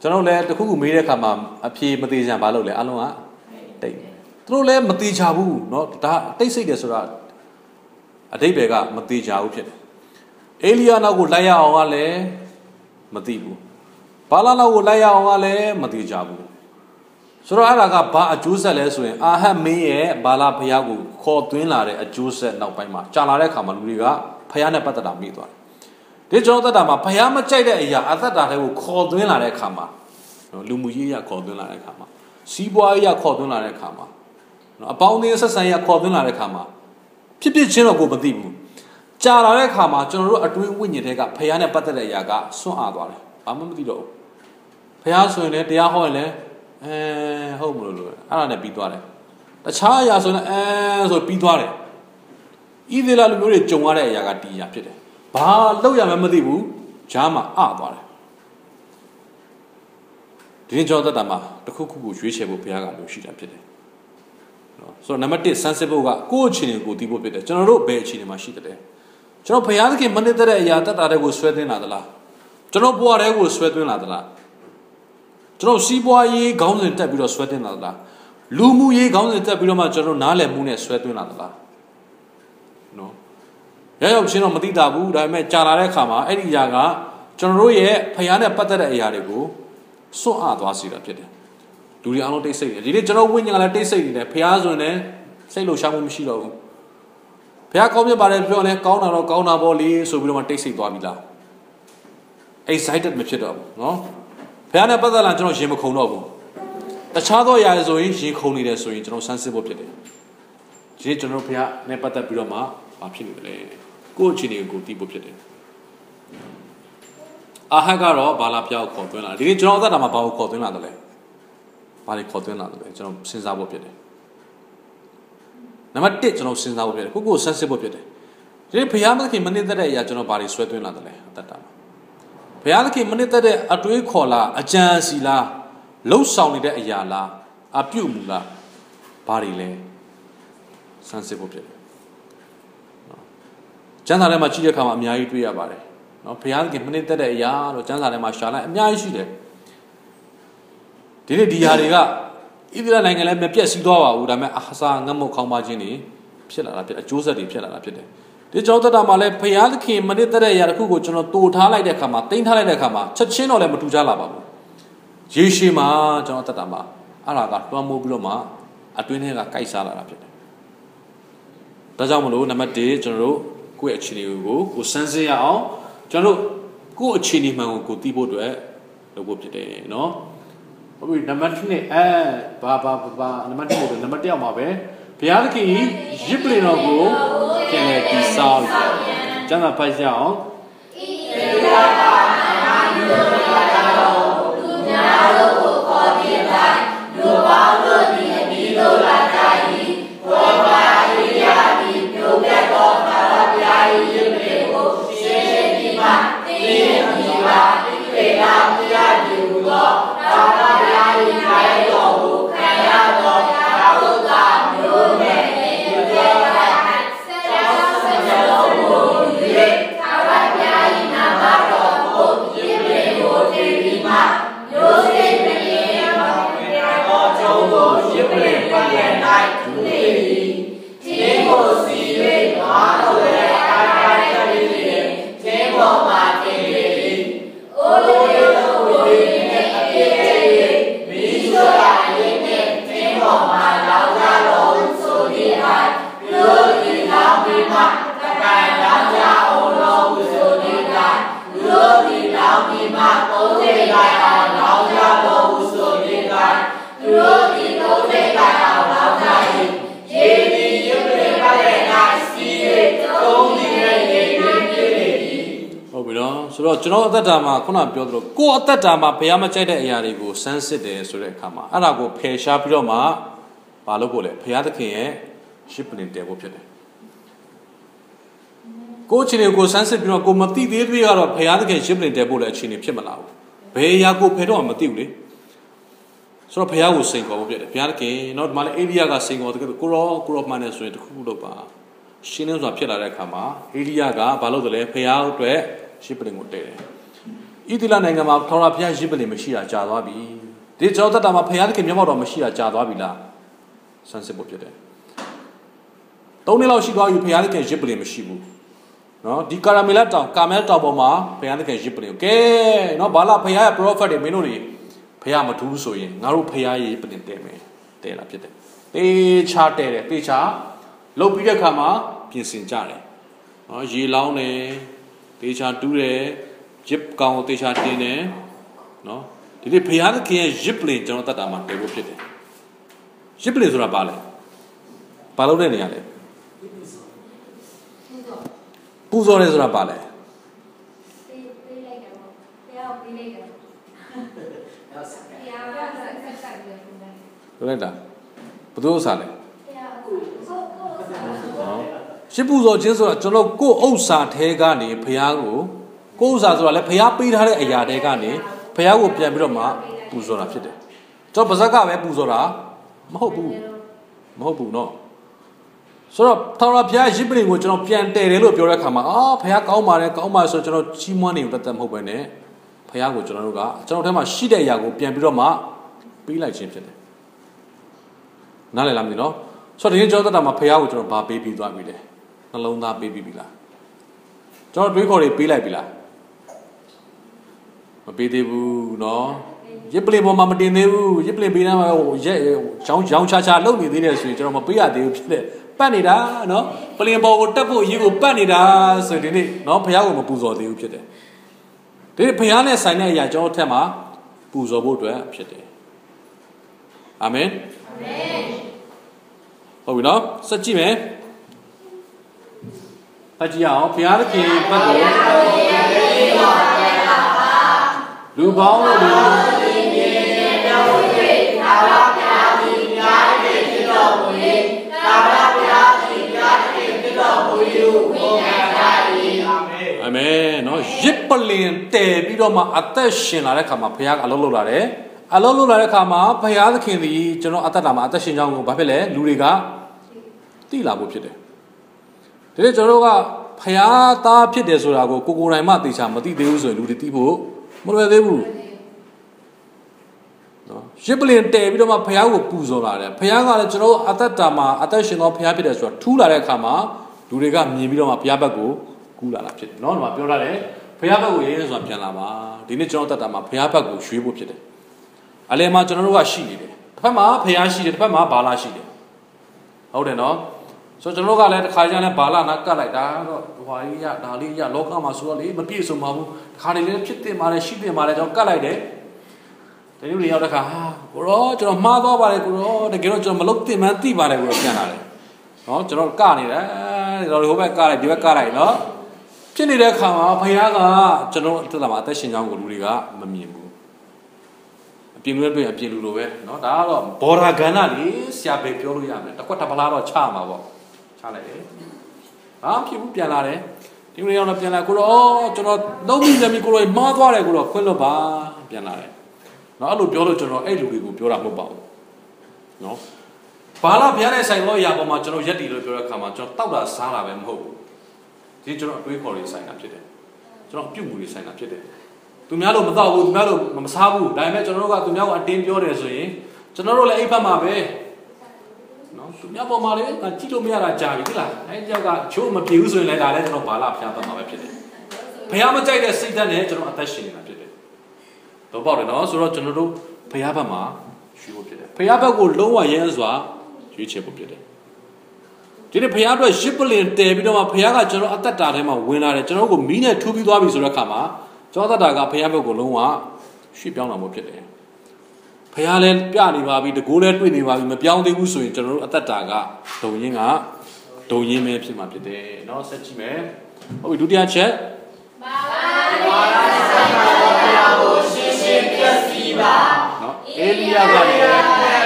ကျွန်တော်လည်းတခုခုမေးတဲ့ခါမှာအဖြေမသေးချင်ဘာလုပ်လဲအားလုံးကတိတ်သူတို့လည်းမသေးချဘူးเนาะဒါတိတ်စိတ်တယ်ဆိုတာအတိတ်ဘယ်ကမသေးချဘူးဖြစ်တယ်အေလီယာနောက်ကိုလိုက်ရအောင်ကလည်းမသိဘူးဘာလာနောက်ကိုလိုက်ရအောင်ကလည်းမသိကြဘူး ဆိုတော့အဲ့ဒါကဘာအကျိုးဆက်လဲဆိုရင်အာဟတ်မင်းရဲ့ဘာလာဖျားကိုခေါ်သွင်းလာတဲ့အကျိုးဆက်နောက်ပိုင်းမှာကြာလာတဲ့အခါမှာလူတွေကဖျားနဲ့ပတ်သက်တာမိသွားတယ်ဒီကျွန်တော်သက်တာမှာဖျားမကြိုက်တဲ့အရာအသက်တာတွေကိုခေါ်သွင်းလာတဲ့အခါမှာလူမှုရေးရခေါ်သွင်းလာတဲ့အခါမှာစီးပွားရေးရခေါ်သွင်းလာတဲ့အခါမှာနော်အပေါင်းအသင်းဆက်ဆံရေးခေါ်သွင်းလာတဲ့အခါမှာဖြစ်ဖြစ်ချင်းတော့ကိုမသိဘူးကြာလာတဲ့အခါမှာကျွန်တော်တို့အတွင်းဝိညာဉ်တွေကဖျားနဲ့ပတ်သက်တဲ့အရာကစွန့်အားသွားတယ်ဘာမှမသိတော့ဘူးဖျားဆိုရင်လည်းတရားဟောရင်လည်း အဲဟုတ်မလို့လို့အဲ့ဒါနဲ့ပြီးသွားတယ်တခြားအရာဆိုရင်အဲဆိုပြီးသွားတယ်ဤသေးလားလူမျိုးတွေကြုံရတဲ့အရာကတီးရဖြစ်တယ်ဘာလောက်ရမှမသိဘူးဂျားမှာအသွားတယ်ဒီနေ့ကျွန်တော်တက်တာမှာတခုခုကိုရွေးချယ်ဖို့ဘုရားကလိုရှိတာဖြစ်တယ်နော်ဆိုတော့နံပါတ်1ဆန်းစစ်ဖို့ကကိုယ့်အခြေအနေကိုသိဖို့ဖြစ်တယ်ကျွန်တော်တို့ဘယ်အခြေအနေမှာရှိတယ်ကျွန်တော်ဘုရားသခင်မနစ်တဲ့အရာတက်တာတွေကိုဆွဲသွင်းလာသလားကျွန်တော်ဘဝတွေကိုဆွဲသွင်းလာသလား ကျွန်တော်စီးပွားရေးခေါင်းစဉ်တက်ပြီးတော့ဆွဲတင်တာလားလူမှုရေးခေါင်းစဉ်တက်ပြီးတော့မှကျွန်တော်နားလည်မှုနဲ့ဆွဲသွင်းလာတာလားနော်ရရောက်ချင်းတော့မသိတာဘူးဒါပေမဲ့ကြာလာတဲ့အခါမှာအဲ့ဒီအရာကကျွန်တော်တို့ရဲ့ဖျားနဲ့ပတ်သက်တဲ့အရာတွေကိုစွန့်အားသွားစေတာဖြစ်တယ်လူတွေအားလုံးတိတ်ဆိတ်နေဒီနေ့ကျွန်တော်ဝိညာဉ်ကလည်းတိတ်ဆိတ်နေတယ်ဖျားဆိုရင်လည်းစိတ်လှုပ်ရှားမှုမရှိတော့ဘူးဖျားကောင်းမြတ်ပါတယ်ပြောရင်ကောင်းတာတော့ကောင်းတာပေါ့လေဆိုပြီးတော့မှတိတ်ဆိတ်သွားပြီလား excited မဖြစ်တော့ဘူးနော် ဘုရားနဲ့ပတ်သက်လာကျွန်တော်ရင်မခုန်တော့ဘူးတခြားသောအရာတွေဆိုရင်ရင်ခုန်နေတယ်ဆိုရင်ကျွန်တော်ဆန်းစစ်ဖို့ဖြစ်တယ်ဒီကျွန်တော်ဘုရားနဲ့ပတ်သက်ပြီးတော့မှဘာဖြစ်နေလဲကိုယ့်အခြေအနေကိုသိဖို့ဖြစ်တယ်အာဟတ်ကတော့ဘာလာပြောက်ခေါ်သွင်းလာဒီနေ့ကျွန်တော်အသက်တာမှာဘာကိုခေါ်သွင်းလာတယ်လဲဘာတွေခေါ်သွင်းလာတယ်လဲကျွန်တော်စဉ်းစားဖို့ဖြစ်တယ်နံပါတ်1ကျွန်တော်စဉ်းစားဖို့ဖြစ်တယ်ကိုကိုဆန်းစစ်ဖို့ဖြစ်တယ်ဒီနေ့ဘုရားမခင်မနစ်သက်တဲ့အရာကျွန်တော်ဘာတွေဆွဲသွင်းလာတယ်လဲအသက်တာမှာ ဘုရားသခင်မနစ်သက်တဲ့အတွေးခေါ်လားအကြံစီလားလှုပ်ဆောင်နေတဲ့အရာလားအပြုတ်မူလားဘာတွေလဲဆန်းစစ်ဖို့ဖြစ်တယ်နော်ကျမ်းစာထဲမှာကြည့်တဲ့အခါမှာအများကြီးတွေ့ရပါတယ်နော်ဘုရားသခင်မနစ်သက်တဲ့အရာလို့ကျမ်းစာထဲမှာရှာလိုက်အများကြီးရှိတယ်ဒီနေ့ဒီဟာတွေကဣသရေလနိုင်ငံလည်းမပြတ်စီးသွားပါဘူးဒါပေမဲ့အဟစာငတ်မုတ်ခေါင်းပါခြင်းတွေဖြစ်လာတာဖြစ်အကျိုးဆက်တွေဖြစ်လာတာဖြစ်တယ် ဒီကြောတတာမှာလည်းဖရာသခင်မနစ်တဲ့အရာတစ်ခုကိုကျွန်တော်တူထားလိုက်တဲ့အခါမှာတင်ထားလိုက်တဲ့အခါမှာချက်ချင်းတော့လည်းမတူကြလာပါဘူးရေရှည်မှာကျွန်တော်တတ်တာမှာအဲ့ဒါကလွှမ်းမိုးပြီးတော့မှအတွင်းထဲကကိုက်စားလာတာဖြစ်တယ်ဒါကြောင့်မလို့နံပါတ်1ကျွန်တော်တို့ကိုယ့်အခြေအနေကိုကိုစမ်းစစ်ရအောင်ကျွန်တော်တို့ကိုယ့်အခြေအနေမှန်ကိုကိုသိဖို့အတွက်လုပ်ဖို့ဖြစ်တယ်နော်ဟုတ်ပြီနံပါတ်2အဲဘာဘာဘာနံပါတ်2နံပါတ်1ရောက်မှာပဲ ဘုရားသခင်ရစ်ပလင်တော်ကိုပြန်လည်တည်ဆောက်တယ်ကျမ်းစာဖတ်ရအောင်ဣသရေလကအာယု ကျွန်တော်အသက်တာမှာခုနပြောသလိုကိုယ်အသက်တာမှာဘုရားမကြိုက်တဲ့အရာတွေကိုစမ်းစစ်တယ်ဆိုတဲ့အခါမှာအဲ့ဒါကိုဖယ်ရှားပြီးတော့မှမလုပ်ဖို့လေဘုရားသခင်ရဲ့ရှစ်ပလင်တည်ဖို့ဖြစ်တယ်ကိုယ်ချင်းကိုစမ်းစစ်ပြီးတော့ကိုမသိသေးသေးကတော့ဘုရားသခင်ရှစ်ပလင်တည်ဖို့လည်းအခြေအနေဖြစ်မလာဘူးဘယ်အရာကိုဖယ်တော့မသိဘူးလေဆိုတော့ဘုရားကိုစိန်ခေါ်ဖို့ဖြစ်တယ်ဘုရားသခင်တော့ဒီမှာလည်းအိရိယကစိန်ခေါ်တဲ့ကိုရောကိုရောမှန်တယ်ဆိုရင်တခုခုလုပ်ပါရှင်းလင်းစွာဖြစ်လာတဲ့အခါမှာအိရိယကဘာလုပ်တယ်လဲဘုရားအတွက် ရှစ်ပလင်ကိုတည်တယ်ဣသီလနိုင်ငံမှာထောင်ရဘုရားရှစ်ပလင်မရှိတာကြာသွားပြီဒီကျွန်တော်တတ်တာမှာဘုရားသခင်မျက်မှောက်တော်မရှိတာကြာသွားပြီလားဆန်းစစ်ဖို့ဖြစ်တယ်သုံးနှစ်လောက်ရှိသွားပြီဘုရားသခင်ရှစ်ပလင်မရှိဘူးနော်ဒီကာရမီလာတောင်ကာမဲတောင်ပေါ်မှာဘုရားသခင်ရှစ်ပလင်ကဲနော်ဘာလာဘုရားရဲ့ prophet တွေမင်းတို့တွေဘုရားမထူးဆိုရင်ငါတို့ဘုရားရဲ့ပလင်တည်မယ်တည်လာဖြစ်တယ်တေချာတည်တယ်တေချာလုတ်ပြီးတဲ့အခါမှာပြင်ဆင်ကြတယ်နော်ရေလောင်းတယ် တေချာတူးတယ်ရစ်ကောင်ကိုတေချာတင်တယ်နော်ဒီနေ့ဘုရားသခင်ရဲ့ရစ်ပလင်ကျွန်တော်တတ်တာမှာတည်ဖို့ဖြစ်တယ်ရစ်ပလင်ဆိုတာဘာလဲဘာလို့တဲ့နေရလဲပူဇော်တယ်ဆိုတာဘာလဲပေးလိုက်တယ်ပေါ့ဘုရားပေးလိုက်တယ်ဘုရားကဆက်ဆက်တယ်ဘယ်လိုက်တာဘယ်သူဥစားလဲ ရှစ်ပူဇော်ခြင်းဆိုတာကျွန်တော်ကိုယ့်ဥစ္စာထဲကနေဘုရားကိုကိုယ့်ဥစ္စာဆိုတာလည်းဘုရားပေးထားတဲ့အရာတွေကနေဘုရားကိုပြန်ပြီးတော့မှပူဇော်တာဖြစ်တယ်ကျွန်တော်ပါဇက်ကပဲပူဇော်တာမဟုတ်ဘူးမဟုတ်ဘူးเนาะဆိုတော့ထာဝရဘုရားရစ်ပလင်ကိုကျွန်တော်ပြန်တည်တယ်လို့ပြောတဲ့အခါမှာအာဘုရားကောင်းပါတယ်ကောင်းပါဆိုကျွန်တော်ချီးမွမ်းနေတတ်တတ်မဟုတ်ပဲねဘုရားကိုကျွန်တော်တို့ကကျွန်တော်ထဲမှာရှိတဲ့အရာကိုပြန်ပြီးတော့မှပေးလိုက်ခြင်းဖြစ်တယ်နားလည်လားမသိနော်ဆိုတော့ဒီနေ့ကျွန်တော်တတ်တာမှာဘုရားကိုကျွန်တော်ဗာပေးပြီးသွားပြီလေ နှလုံးသားပေးပြီးပြီလားကျွန်တော်တွေးခေါ်တွေပေးလိုက်ပြီလားမပေးသေးဘူးเนาะ ရစ်ပလင်ပေါ်မှာမတင်သေးဘူးရစ်ပလင်ပေးနာမှာရက်ချောင်းချောင်းချာချာလုံနေသေးတယ်ဆိုရင်ကျွန်တော်မပေးရသေးဘူးဖြစ်တယ်ပတ်နေတာနော်ပလင်ပေါ်ကိုတက်ဖို့ရေးကိုပတ်နေတာဆိုရင်ဒီနေ့နော်ဖះကိုမပူဇော်သေးဘူးဖြစ်တယ်ဒီဖះနဲ့ဆိုင်တဲ့အရာကျွန်တော်ထက်မှာပူဇော်ဖို့အတွက်ဖြစ်တယ်အာမင်အာမင်ဟုတ်ပြီနော်စက်ကြည့်မယ် ဖတ်ကြည့်အောင်ဘုရားသခင်ဘက်ကိုလူပေါင်းတို့အမေနော်ရစ်ပလင်တည်ပြီးတော့မှအသက်ရှင်လာတဲ့ခါမှာဘုရားကအလုံးလုံးလာတယ်အလုံးလုံးလာတဲ့ခါမှာဘုရားသခင်သည်ကျွန်တော်အသက်တာမှာအသက်ရှင်ကြောင်းကိုဘာဖြစ်လဲလူတွေကသိလာဖို့ဖြစ်တယ် ဒီနေ့ကျွန်တော်တို့ကဖယားသားဖြစ်တယ်ဆိုတာကိုကိုကိုယ်တိုင်မှသိချာမသိသေးဘူးဆိုရင်လူတွေသိဖို့မလွယ်သေးဘူးနော်ရစ်ပလင်တဲပြီးတော့မှဖယားကိုပူဇော်လာတယ်ဖယားကလည်းကျွန်တော်အသက်တာမှာအသက်ရှင်သောဖယားဖြစ်တယ်ဆိုတာထူးလာတဲ့အခါမှာလူတွေကမြင်ပြီးတော့မှဖယားဘက်ကိုကူးလာတာဖြစ်တယ်နော်ဒီမှာပြောထားတယ်ဖယားဘက်ကိုရေးရဲဆိုတာပြန်လာပါဒီနေ့ကျွန်တော်အသက်တာမှာဖယားဘက်ကိုရွှေ့ဖို့ဖြစ်တယ်အလယ်မှာကျွန်တော်တို့ကရှိနေတယ်တစ်ဖက်မှာဖယားရှိတယ်တစ်ဖက်မှာဘာလာရှိတယ်ဟုတ်တယ်နော် ဆိုကျွန်တော်တို့ကလည်းတစ်ခါကျရင်ဘာလာနာကတ်လိုက်တာတော့ဟွာကြီးရဒါလေးရလောကမှာဆိုတော့လေမပြည့်စုံပါဘူးတစ်ခါနေလည်းဖြစ်တင်ပါတယ်ရှိတင်ပါတယ်ကျွန်တော်ကတ်လိုက်တယ်တလူတွေရောက်တဲ့ခါဟာကိုရောကျွန်တော်မှားသွားပါတယ်ကိုရောတကယ်တော့ကျွန်တော်မလုပ်တင်မှန်းသိပါတယ်ကိုရောပြန်လာတယ်နော်ကျွန်တော်ကနေတယ်ကျွန်တော်ဟိုဘက်ကလိုက်ဒီဘက်ကလိုက်နော်ဖြစ်နေတဲ့ခါမှာဘုရားကကျွန်တော်တက်လာမှာအသက်ရှင်ကြောင်းကိုလူတွေကမမြင်ဘူးအပြင်လူတွေအပြင်လူလိုပဲနော်ဒါကတော့ဘောရာကဏ္ဍလေဆရာပဲပြောလို့ရမယ်တကွက်တပလားတော့ချမှာပေါ့ ချလိုက်တယ်ဘာဖြစ်ဘူးပြန်လာတယ်ဒီလိုရောက်တော့ပြန်လာကိုတော့အော်ကျွန်တော်သုံးမိသမီးကိုတော့မှားသွားတယ်ကိုတော့ခွင့်လွတ်ပါပြန်လာတယ်နော်အဲ့လိုပြောလို့ကျွန်တော်အဲ့လူတွေကိုပြောတာမဟုတ်ပါဘူးနော်ဘာလာဘုရားနဲ့ဆိုင်တော့အရာပေါ်မှာကျွန်တော်ရက်တီလို့ပြောတဲ့အခါမှာကျွန်တော်တောက်တာစားတာပဲမဟုတ်ဘူးဒီကျွန်တော်အတွေးခေါ်တွေဆိုင်တာဖြစ်တယ်ကျွန်တော်ပြုတ်မှုတွေဆိုင်တာဖြစ်တယ်သူများလို့မတော့ဘူးသူများလို့မစားဘူးဒါပေမဲ့ကျွန်တော်တို့ကသူများကိုအတင်းပြောတယ်ဆိုရင်ကျွန်တော်တို့လည်းအိပ်ဘက်မှာပဲ သူများပေါ်မှာလည်းကြည့်လို့မရတာကြာပြီဟုတ်လားအဲကြောက်ကချိုးမပြေဘူးဆိုရင်လည်းဒါလည်းကျွန်တော်ဘာလာဖျားပတ်မှာပဲဖြစ်တယ်ဘုရားမကြိုက်တဲ့စိတ်ဓာတ်နဲ့ကျွန်တော်အသက်ရှင်နေတာဖြစ်တယ်တော့ပေါ့တယ်နော်ဆိုတော့ကျွန်တော်တို့ဘုရားဘက်မှာရွှေဖို့ဖြစ်တယ်ဘုရားဘက်ကိုလုံးဝရဲစွာရွေးချယ်ဖို့ဖြစ်တယ်ဒီနေ့ဘုရားအတွက်ရစ်ပလင်တည်ပြီးတော့မှဘုရားကကျွန်တော်အသက်တာထဲမှာဝင်လာတယ်ကျွန်တော်ကိုမီးနဲ့ထူးပြီးသွားပြီဆိုတဲ့အခါမှာကျွန်တော်အသက်တာကဘုရားဘက်ကိုလုံးဝရွှေ့ပြောင်းလာမှုဖြစ်တယ် ဘုရားလည်းပြနေပါပြီတကိုးလည်းတွေ့နေပါပြီမပြောင်းသေးဘူးဆိုရင်ကျွန်တော်တို့အသက်တာကဒုံရင်းကဒုံရင်းပဲဖြစ်မှာဖြစ်တယ်เนาะဆက်ကြည့်မယ်ဟုတ်ပြီဒုတိယချက်ပါပါဘုရားကိုရှင်းရှင်းပြစီပါเนาะအေလိယကလည်း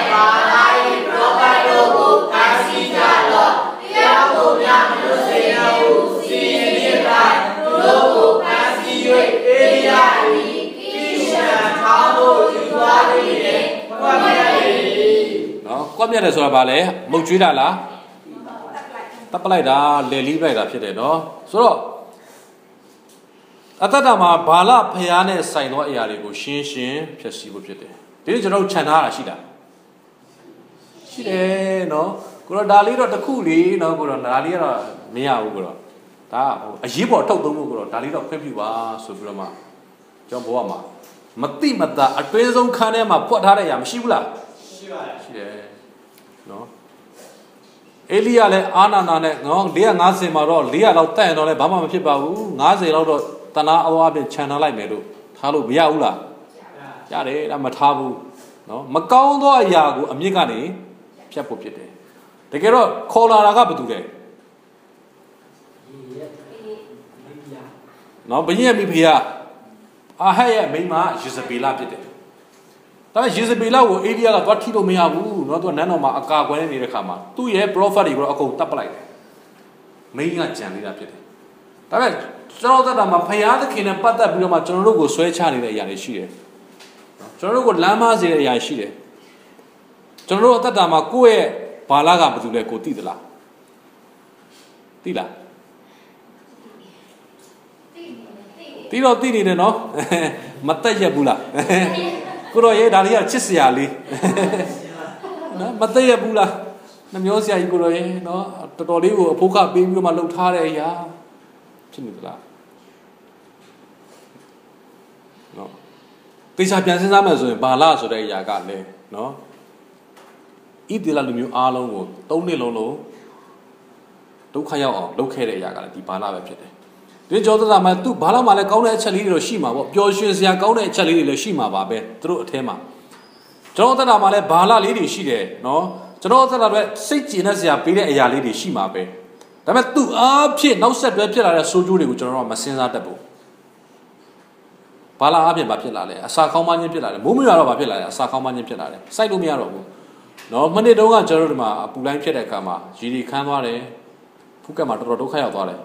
ကွပ်မြတ်တယ်ဆိုတာဘာလဲမုတ်ကျွေးတာလားတပ်ပလိုက်တာလေလီးပလိုက်တာဖြစ်တယ်နော်ဆိုတော့အတ္တတာမှာဘာလဖျားနဲ့ဆိုင်သောအရာတွေကိုရှင်းရှင်းဖြည့်ဆည်းဖို့ဖြစ်တယ်ဒီနေ့ကျွန်တော်ခြံထားတာရှိတာရှိတယ်နော်ကိုတော့ဒါလေးတော့တစ်ခုလေးနော်ကိုတော့ဒါလေးကတော့မရဘူးကိုတော့ဒါဟိုအရေးပေါ်ထုတ်သုံးဖို့ကိုတော့ဒါလေးတော့ခွင့်ပြုပါဆိုပြီးတော့မှကျွန်တော်ဘဝမှာမတိမတာအတွင်းဆုံးခန်းထဲမှာဖွက်ထားတဲ့အရာမရှိဘူးလားရှိပါတယ်ရှိတယ်နော် အေလိယလည်းအာနာနာနဲ့နော်450မှာတော့400လောက်တက်ရင်တော့လည်းဘာမှမဖြစ်ပါဘူး90လောက်တော့တနာအဝအပြင်ခြံထားလိုက်မယ်လို့ထားလို့မရဘူးလားရတယ်ဒါမထားဘူးနော်မကောင်းသောအရာကိုအမြင့်ကနေဖြတ်ဖို့ဖြစ်တယ်တကယ်တော့ခေါ်လာတာကဘာတူလဲနော်ဘုရင်ရဲ့မိဖုရားအာဟက်ရဲ့မိန်းမယေဇဗေလဖြစ်တယ် ဒါပေမဲ့ယေဇဗေလကိုအေလိယကသွားထိလို့မရဘူးเนาะသူကနန်းတော်မှာအကာကွယ်နေတဲ့ခါမှာသူ့ရဲ့ prophet တွေကိုအကုန်တတ်ပလိုက်တယ်မိန်းကကြံနေတာဖြစ်တယ်ဒါပေမဲ့ကျွန်တော်တို့ကမှဖယားသခင်နဲ့ပတ်သက်ပြီးတော့မှကျွန်တော်တို့ကိုဆွဲချနေတဲ့အရာတွေရှိတယ်ကျွန်တော်တို့ကိုလမ်းမစေတဲ့အရာရှိတယ်ကျွန်တော်တို့အသက်တာမှာကိုယ့်ရဲ့ဘာလာကဘာလို့လဲကိုသိသလားသိလားသိတော့သိနေတယ်နော်မတက်ရက်ဘူးလား ကိုတော့ရေးဒါလေးကချစ်စရာလေးနော်မတက်ရက်ဘူးလားနှမျိုးစရာကြီးကိုတော့ရေးနော်တော်တော်လေးကိုအဖို့ခပေးပြီးတော့မှလှုပ်ထားတဲ့အရာဖြစ်နေသလားနော်သေချာပြန်စဉ်းစားမှဆိုရင်ဘာလဆိုတဲ့အရာကလည်းနော်ဣတိလလူမျိုးအားလုံးကို၃နှစ်လုံးလုံးဒုက္ခရောက်အောင်လုပ်ခဲ့တဲ့အရာကလည်းဒီဘာလပဲဖြစ်တယ် ဒီကြောသတာမှာသူဘာလမှာလည်းကောင်းတဲ့အချက်လေးတွေတော့ရှိမှာပေါ့ပျော်ရွှင်စရာကောင်းတဲ့အချက်လေးတွေလည်းရှိမှာပါပဲသူတို့အထဲမှာကျွန်တော်သတာမှာလည်းဘာလလေးတွေရှိတယ်နော်ကျွန်တော်သတာတွေစိတ်ကြည်နေစရာပေးတဲ့အရာလေးတွေရှိမှာပဲဒါပေမဲ့သူ့အားဖြင့်နောက်ဆက်တွဲဖြစ်လာတဲ့ဆိုးကျိုးတွေကိုကျွန်တော်တို့မစင်စားတတ်ဘူးဘာလာအပြင်ဘာဖြစ်လာလဲအစာခေါင်းမခြင်းဖြစ်လာတယ်မိုးမရွာတော့ဘာဖြစ်လာလဲအစာခေါင်းမခြင်းဖြစ်လာတယ်စိုက်လို့မရတော့ဘူးနော်မနေ့တုန်းကကျွန်တော်တို့ဒီမှာအပူလိုင်းဖြစ်တဲ့အခါမှာရီရီခမ်းသွားတယ်ဖုကက်မှာတော်တော်ဒုက္ခရောက်သွားတယ်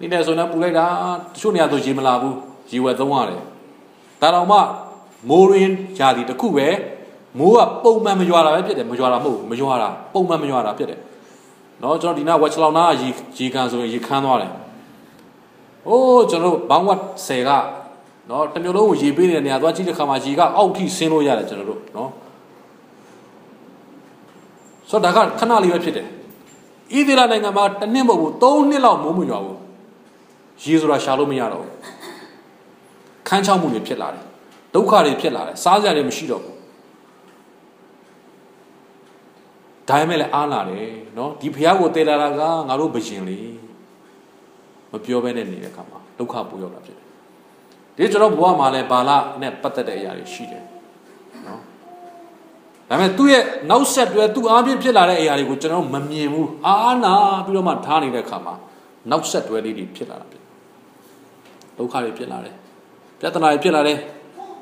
ဒီနေ့ဆိုရင်ပူလိုက်တာတချို့နေရာဆိုရေမလာဘူးရေဝက်သုံးရတယ်ဒါတော့မှမိုးရင်းဂျာဒီတခုပဲမိုးကပုံမှန်မရွာတာပဲဖြစ်တယ်မရွာတာမဟုတ်ဘူးမရွာတာပုံမှန်မရွာတာဖြစ်တယ်နော်ကျွန်တော်ဒီနာဝက်ချလောင်နာရေရေကန်ဆိုရင်ရေခမ်းသွားတယ်အိုးကျွန်တော်ဘောင်းဝတ်10ကနော်တမျိုးလုံးကိုရေပေးနေတဲ့နေရာသွားကြည့်တဲ့ခါမှာရေကအောက်ထိဆင်းလို့ရတယ်ကျွန်တော်တို့နော်ဆိုတော့ဒါကခဏလေးပဲဖြစ်တယ်ဣသရေလနိုင်ငံမှာတစ်နှစ်မဟုတ်ဘူး၃နှစ်လောက်မိုးမရွာဘူး ရေဆိုတာရှာလို့မရတော့ဘူးခန်းချောက်မှုတွေဖြစ်လာတယ်ဒုက္ခတွေဖြစ်လာတယ်စားစရာတွေမရှိတော့ဘူးဒါပေမဲ့လည်းအားလာတယ်နော်ဒီဖះကိုတည်လာတာကငါတို့ဘယင်လေမပြောဘဲနဲ့နေတဲ့ခါမှာဒုက္ခပိုရောက်တာဖြစ်တယ်ဒီကျွန်တော်ဘဝမှာလည်းဘာလနဲ့ပတ်သက်တဲ့အရာတွေရှိတယ်နော်ဒါပေမဲ့သူ့ရဲ့နောက်ဆက်တွဲသူ့အားဖြင့်ဖြစ်လာတဲ့အရာတွေကိုကျွန်တော်မမြင်ဘူးအာနာပြီးတော့မှထားနေတဲ့ခါမှာနောက်ဆက်တွဲလေးတွေဖြစ်လာတာဖြစ် ဒုက္ခတွေဖြစ်လာတယ်ပြဿနာတွေဖြစ်လာတယ်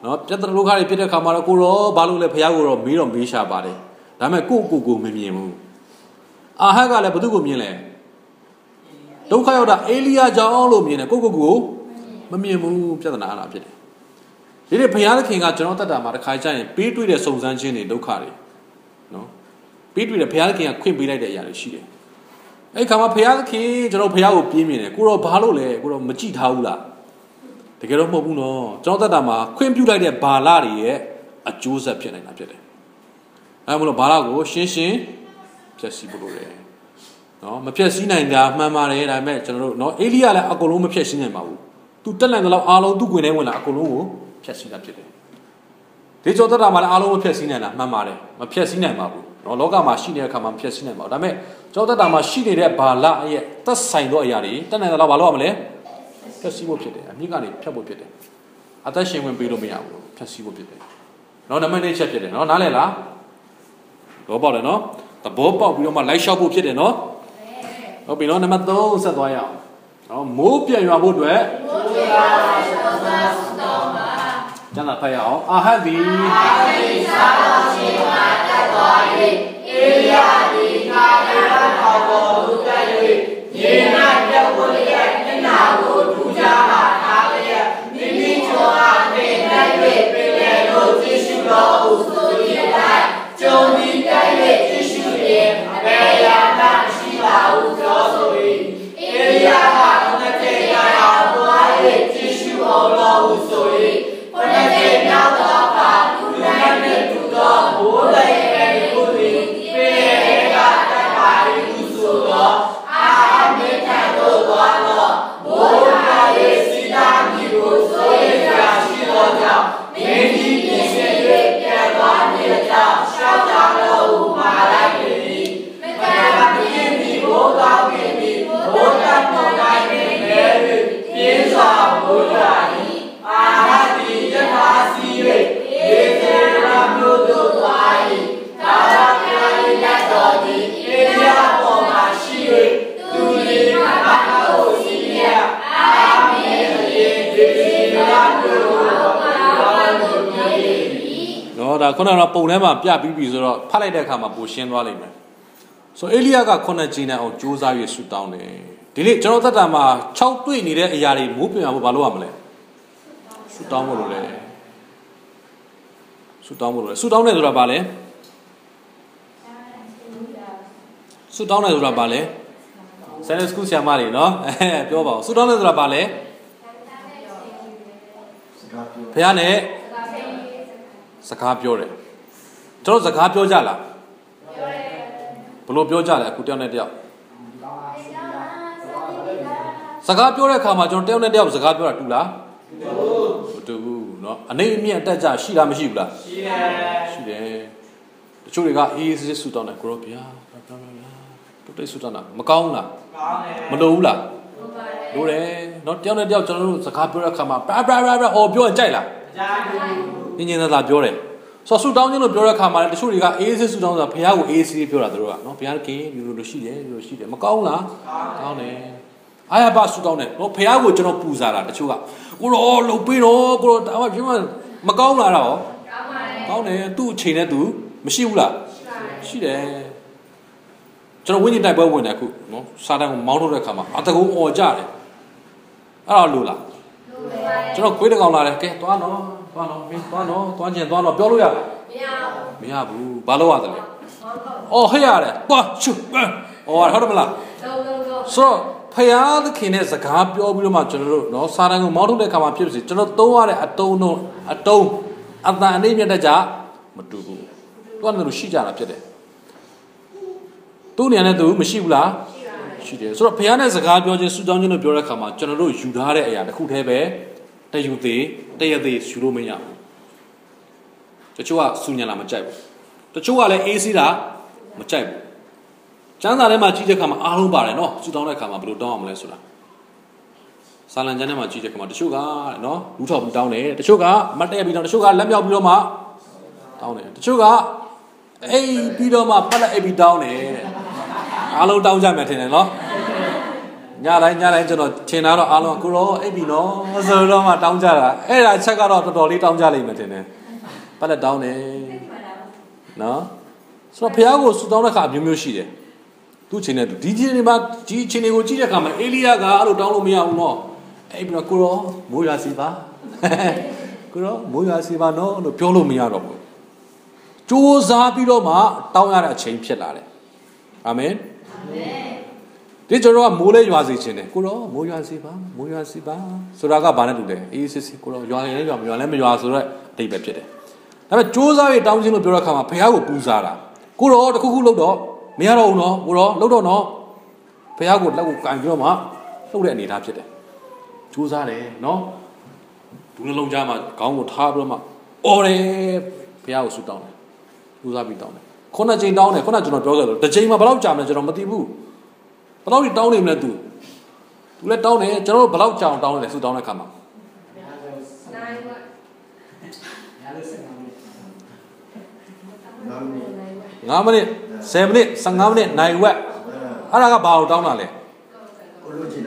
နော်ပြဿနာဒုက္ခတွေဖြစ်တဲ့ခါမှာတော့ကိုရောဘာလို့လဲဖះကိုတော့မေးတော့မေးရှာပါတယ်ဒါပေမဲ့ကိုကိုကိုမမြင်ဘူးအာဟတ်ကလည်းဘသူကိုမြင်လဲဒုက္ခရောက်တာအေလိယကြောင့်လို့မြင်တယ်ကိုကိုကိုမမြင်ဘူးပြဿနာအဲ့ဒါဖြစ်တယ်ဒီနေ့ဘုရားသခင်ကကျွန်တော်တက်တာမှာတစ်ခါကျရင်ပေးတွေ့တဲ့စုံစမ်းခြင်းတွေဒုက္ခတွေနော်ပေးတွေ့တဲ့ဘုရားသခင်ကခွင့်ပေးလိုက်တဲ့အရာတွေရှိတယ်အဲ့ခါမှာဘုရားသခင်ကျွန်တော်ဘုရားကိုပြင်းမြင်တယ်ကိုတော့ဘာလို့လဲကိုတော့မကြည့်ထားဘူးလား တကယ်တော့မဟုတ်ဘူးနော်ကျွန်တော်တက်တာမှာခွင့်ပြုလိုက်တဲ့ဘာလတွေရဲ့အကျိုးဆက်ဖြစ်နေတာဖြစ်တယ်အဲမလို့ဘာလကိုရှင်းရှင်းဖြည့်ဆည်းဖို့လိုတယ်နော်မဖြည့်ဆည်းနိုင်တာမှန်ပါတယ်ဒါပေမဲ့ကျွန်တော်တို့နော်အေလိယလည်းအကုန်လုံးမဖြည့်ဆည်းနိုင်ပါဘူးသူတက်လန်တဲ့လောက်အားလုံးသူ့ကိုယ်ထဲဝင်လာအကုန်လုံးကိုဖြည့်ဆည်းတာဖြစ်တယ်ဒီကြောသက်တာမှာလည်းအားလုံးမဖြည့်ဆည်းနိုင်တာမှန်ပါတယ်မဖြည့်ဆည်းနိုင်ပါဘူးနော်လောကမှာရှိနေတဲ့အခါမှာမဖြည့်ဆည်းနိုင်ပါဘူးဒါပေမဲ့ကြောသက်တာမှာရှိနေတဲ့ဘာလရဲ့သက်ဆိုင်သောအရာတွေတက်နိုင်တဲ့လောက်ဘာလို့ရမလဲ ဖြည့်ဆည်းဖို့ဖြစ်တယ်အမြင့်ကနေဖြတ်ဖို့ဖြစ်တယ်အသက်ရှင်ဝင်ပေးလို့မရဘူးဖြည့်ဆည်းဖို့ဖြစ်တယ်နော်နံပါတ်၄ချက်ဖြစ်တယ်နော်နားလည်လားဘောပေါက်တယ်နော်သဘောပေါက်ပြီးတော့မှလိုက်လျှောက်ဖို့ဖြစ်တယ်နော်ဟုတ်ပြီနော်နံပါတ်3ဆက်သွားရအောင်နော်မိုးပြန်ရွာဖို့အတွက်မိုးပြန်ရွာဖို့အတွက်ဆုတောင်းပါကျန်တာဖတ်ရအောင်အာဟတ်သည်အာဟတ်သည်သာတော်ရှိမှတက်သွား၍ ထဲမှာပြပြီးပြီဆိုတော့ဖတ်လိုက်တဲ့အခါမှာပိုရှင်းသွားလိမ့်မယ်ဆိုအေလိယကခုနဂျင်းနဲ့အောင်ကြိုးစား၍ဆူတောင်းတယ်ဒီနေ့ကျွန်တော်သက်တာမှာ6တွေ့နေတဲ့အရာတွေမိုးပြင်အောင်ဘာလို့ရမလဲဆူတောင်းဖို့လိုလေဆူတောင်းဖို့လိုလေဆူတောင်းတယ်ဆိုတာဘာလဲဆူတောင်းတယ်ဆိုတာဘာလဲဆန်စကူဆရာမတွေနော်အဲပြောပါဦးဆူတောင်းတယ်ဆိုတာဘာလဲဘုရားနဲ့စကားပြောတယ် ကျွန်တော်စကားပြောကြလားပြောတယ်ဘလို့ပြောကြလဲအခုတယောက်နဲ့တယောက်စကားပြောတဲ့အခါမှာကျွန်တော်တယောက်နဲ့တယောက်စကားပြောတာတူလားမတူဘူး ဘူးเนาะအနေအမြင့်တက်ကြရှိလားမရှိဘူးလားရှိတယ်ရှိတယ်တချို့တွေကအေးအေးဆေးဆေးဆူတောင်းတယ်ကိုရောဗျာဘလာဘလာဘလာတုတ်တိတ်ဆူတောင်းတာမကောင်းလားကောင်းတယ်မလိုဘူးလားလိုတယ်เนาะတယောက်နဲ့တယောက်ကျွန်တော်တို့စကားပြောတဲ့အခါမှာဘာဘာဘာဘာဟောပြောရင်ကြိုက်လားကြိုက်ဘူးညင်ညင်သာသာပြောတယ် ဆိုတော့ဆူတောင်းခြင်းလို့ပြောတဲ့အခါမှာတချို့တွေကအေးဆေးဆူတောင်းဆိုတာဘုရားကိုအေးဆေးပြောတာတို့ကနော်ဘုရားကင်းဒီလိုလိုရှိတယ်ဒီလိုရှိတယ်မကောင်းလားကောင်းတယ်အာရပါဆူတောင်းတယ်နော်ဘုရားကိုကျွန်တော်ပူဇာတာတချို့ကကိုရောလှုပ်ပြီးတော့ကိုရောဒါမှပြမမကောင်းလားတော့ကောင်းတယ်သူ့အချိန်နဲ့သူမရှိဘူးလားရှိတယ်ကျွန်တော်ဝိညာဉ်တိုက်ပွဲဝင်တယ်အခုနော်စာတန်ကိုမောင်းထုတ်တဲ့အခါမှာအတကုံអော်ကြတယ်အဲ့တော့လို့လားကျွန်တော်ခွေးတကောင်လာတယ်ကဲသွားတော့ သွားတော့မင်းသွားတော့သွားချင်သွားတော့ပြောလို့ရလားမရဘူးမရဘူးဘာလို့ရတယ်လဲအော်ဟဲ့ရတယ်သွားချူအော်ဟုတ်တယ်မလားဆိုတော့ဖယားသခင်နဲ့စကားပြောပြီးတော့မှကျွန်တော်တို့နော်စာတန်ကိုမောင်းထုတ်တဲ့ခါမှာဖြစ်စီကျွန်တော်သုံးရတဲ့အတုံးတို့အတုံးအတန်အနေမြတ်တဲ့ကြမတူဘူးသူကလည်းရှိကြတာဖြစ်တယ်သူ့နေရာနဲ့သူမရှိဘူးလားရှိတယ်ဆိုတော့ဖယားနဲ့စကားပြောခြင်းစူတောင်းခြင်းလို့ပြောတဲ့ခါမှာကျွန်တော်တို့ယူထားတဲ့အရာတစ်ခုတည်းပဲ တယူသေးတရသေးယူလို့မရဘူးတချို့ကစူညံလာမကြိုက်ဘူးတချို့ကလည်းအေးစီးတာမကြိုက်ဘူးကျမ်းစာထဲမှာကြည့်တဲ့ခါမှာအားလုံးပါတယ်နော်စူတောင်းတဲ့ခါမှာဘယ်လိုတောင်းအောင်လဲဆိုတာစာလံကျမ်းထဲမှာကြည့်တဲ့ခါမှာတချို့ကနော်ဘူးထောက်ပြီးတောင်းတယ်တချို့ကမတ်တက်ပြီးတောင်းတချို့ကလက်မြောက်ပြီးတော့မှတောင်းတယ်တချို့ကအိပ်ပြီးတော့မှပတ်လက်အိပ်ပြီးတောင်းတယ်အားလုံးတောင်းကြမယ်ထင်တယ်နော် ညတိုင်းညတိုင်းကျွန်တော်ထင်တာတော့အားလုံးကိုရောအိပ်ပြီနော်ဆိုတော့မှတောင်းကြတာအဲ့ဒါချက်ကတော့တော်တော်လေးတောင်းကြလိမ့်မယ်ထင်တယ်ပတ်လက်တောင်းတယ်နော်ဆိုတော့ဘုရားကိုဆူတောင်းတဲ့ခါအမျိုးမျိုးရှိတယ်သူ့ချိန်နဲ့ဒီချိန်တွေမှာဒီချိန်တွေကိုကြည့်တဲ့အခါမှာအေလိယကအဲ့လိုတောင်းလို့မရဘူးနော်အဲ့ပြီးတော့ကိုရောမိုးရွာစီပါကိုရောမိုးရွာစီပါနော်လို့ပြောလို့မရတော့ဘူးစူးစမ်းပြီးတော့မှတောင်းရတဲ့အချိန်ဖြစ်လာတယ်အာမင်အာမင် ဒီကျွန်တော်ကမိုးလေးရွာစီခြင်းတယ်ကိုရောမိုးရွာစီပါမိုးရွာစီပါဆိုတာကဘာနဲ့တူလဲအေးစစ်စစ်ကိုရောရွာရင်လည်းရွာမရွာလည်းမရွာဆိုတော့အတိတ်ပဲဖြစ်တယ်ဒါပေမဲ့စူးစမ်းပြီးတောင်းခြင်းလို့ပြောတဲ့အခါမှာဖះကိုပူစားတာကိုရောတခုခုလုပ်တော့မရတော့ဘူးနော်ကိုရောလုပ်တော့နော်ဖះကိုလက်ကိုကန်ပြီးတော့မှလှုပ်တဲ့အနေအထားဖြစ်တယ်စူးစမ်းတယ်နော်ဒူးနှလုံးကြားမှာခေါင်းကိုထားပြီးတော့မှအော်တယ်ဖះကိုဆူတောင်းတယ်စူးစမ်းပြီးတောင်းတယ်ခုနချိန်တောင်းတယ်ခုနကျွန်တော်ပြောခဲ့လို့တစ်ချိန်မှာဘယ်လောက်ကြာမလဲကျွန်တော်မသိဘူး ဘယ်လောက်တောင်းနေမလဲသူသူလည်းတောင်းတယ်ကျွန်တော်တို့ဘယ်လောက်ကြာအောင်တောင်းလဲဆူတောင်းတဲ့ခါမှာ9မိနစ်10မိနစ်15မိနစ်နိုင်ဝက်အဲ့ဒါကဘာလို့တောင်းတာလဲ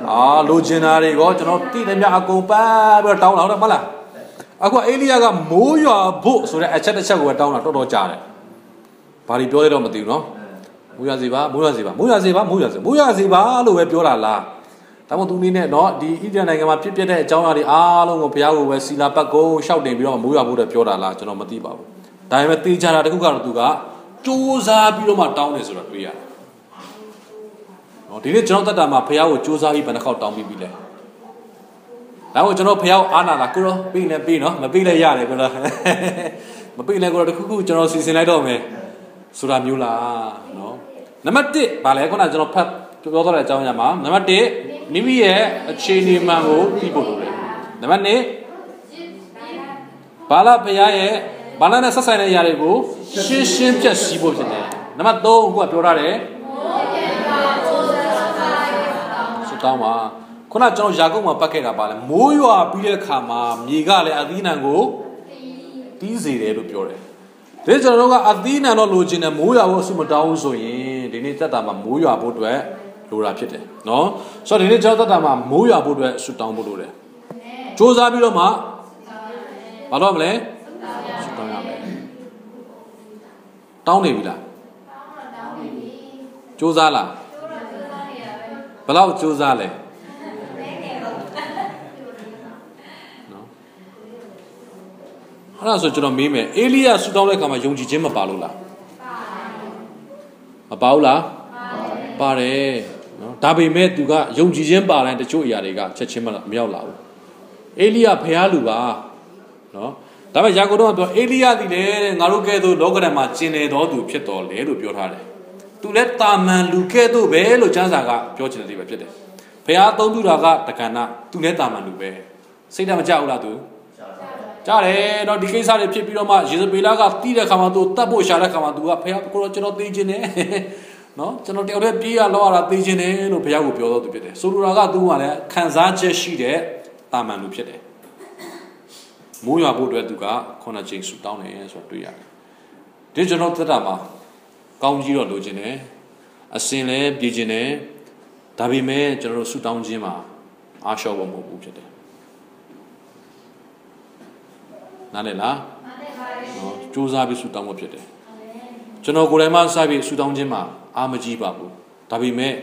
အာလိုချင်တာတွေကောကျွန်တော်တိတယ်မြအကုန်ပတ်ပြီးတော့တောင်းတာဟုတ်တယ်မဟုတ်လားအခုအေလိယကမိုးရွာဖို့ဆိုတဲ့အချက်တစ်ချက်ကိုတောင်းတာတော်တော်ကြားတယ်ဘာတွေပြောလဲတော့မသိဘူးနော် မိုးရွာစီပါမိုးရွာစီပါမိုးရွာစီပါမိုးရွာစီမိုးရွာစီပါလို့ပဲပြောတာလားဒါမှမဟုတ်သူနည်းနဲ့နော်ဒီဣသရေလနိုင်ငံမှာဖြစ်ပျက်တဲ့အကြောင်းအရာတွေအားလုံးကိုဘုရားကိုပဲစီလာပတ်ကိုရှောက်တင်ပြီးတော့မိုးရွာဖို့တော့ပြောတာလားကျွန်တော်မသိပါဘူးဒါပေမဲ့တေးကြတာတခုကတော့သူကစူးစမ်းပြီးတော့မှတောင်းတယ်ဆိုတော့တွေ့ရတယ်နော်ဒီနေ့ကျွန်တော်တက်တာမှာဘုရားကိုစူးစမ်းပြီးဘယ်နှခေါက်တောင်းပြီးပြီလဲဒါကိုကျွန်တော်ဘုရားကိုအားနာတာကိုရောပြီးနေပြီးနော်မပြီးလဲရတယ်ကိုရောမပြီးလဲကိုရောတခုခုကျွန်တော်စီစဉ်လိုက်တော့မယ်ဆိုတာမျိုးလားနော် နံပါတ်1ဗာလဲခုနကကျွန်တော်ဖတ်ပြောတော့တဲ့အကြောင်းအရာမှာနံပါတ်1မိမိရဲ့အခြေအနေမှန်ကိုသိဖို့လိုတယ်နံပါတ်2ဘာလာဘုရားရဲ့ဘာလာနဲ့ဆက်ဆိုင်တဲ့အရာတွေကိုရှင်းရှင်းပြတ်စီးဖို့ဖြစ်တယ်နံပါတ်3ခုကပြောထားတယ်စတောင်းပါခုနကျွန်တော်ယာကုပ်မှာပတ်ခဲ့တာပါလဲမိုးရွာပြီးတဲ့အခါမှာမြေကလည်းအသီးနှံကိုတီးစေတယ်လို့ပြောတယ် ဒီကျွန်တော်တို့ကအသီးနှံတော့လိုချင်တယ်မိုးရွာဖို့အဆုမတောင်းဘူးဆိုရင်ဒီနေ့သက်တာမှာမိုးရွာဖို့အတွက်လိုတာဖြစ်တယ်နော်ဆိုတော့ဒီနေ့ကျွန်တော်သက်တာမှာမိုးရွာဖို့အတွက်ဆုတောင်းဖို့လိုတယ်စူးစမ်းပြီးတော့မှဘာလို့မလဲဆုတောင်းရမယ်တောင်းနေပြီလားတောင်းနေပြီစူးစမ်းလားဘယ်လောက်စူးစမ်းလဲ အဲ့ဒါဆိုကျွန်တော်မေးမယ်အေလိယဆူတောင်းတဲ့အခါမှာယုံကြည်ခြင်းမပါလို့လားမပါဘူးလားပါတယ်နော်ဒါပေမဲ့သူကယုံကြည်ခြင်းပါတိုင်းတချို့အရာတွေကချက်ချင်းမရောက်လာဘူးအေလိယဖះလူပါနော်ဒါပေမဲ့ယာကုပ်တော့ပြောအေလိယသည်လေတဲ့ငါတို့ကဲ့သို့လောကဓာတ်မှာကျင်နေတော်သူဖြစ်တော်လေလို့ပြောထားတယ်သူလည်းတာမန်လူကဲ့သို့ပဲလို့ကျမ်းစာကပြောချင်တယ်ပဲဖြစ်တယ်ဖះအသုံးပြုတာကတက္ကနာသူလည်းတာမန်လူပဲစိတ်ဓာတ်မကြဘူးလားသူ ကြားတယ်တော့ဒီကိစ္စတွေဖြစ်ပြီးတော့မှယေဇဗေလကတီးတဲ့ခါမှာသူတတ်ဖို့ရှာတဲ့ခါမှာသူကဖះကိုတော့ကျွန်တော်သိခြင်းတယ်နော်ကျွန်တော်တယောက်တည်းပြေးရလောက်ရတာသိခြင်းတယ်လို့ဘုရားကိုပြောတော့သူဖြစ်တယ်ဆိုလိုတာကသူကလည်းခံစားချက်ရှိတဲ့တာမန်လူဖြစ်တယ်မိုးရွာဖို့အတွက်သူကခုနှစ်ချိန်ဆူတောင်းတယ်ဆိုတော့တွေ့ရတယ်ဒီကျွန်တော်သက်တာမှာကောင်းကြီးတော့လိုချင်တယ်အစင်လည်းပြေးခြင်းတယ်ဒါပေမဲ့ကျွန်တော်တို့ဆူတောင်းခြင်းမှာအားလျှော့ဖို့မဟုတ်ဘူးဖြစ်တယ် နားလည်လားနော်စူးစမ်းပြီးဆူတောင်းဖို့ဖြစ်တယ်ကျွန်တော်ကိုယ်တိုင်မှစပြီးဆူတောင်းခြင်းမှာအားမကြီးပါဘူးဒါပေမဲ့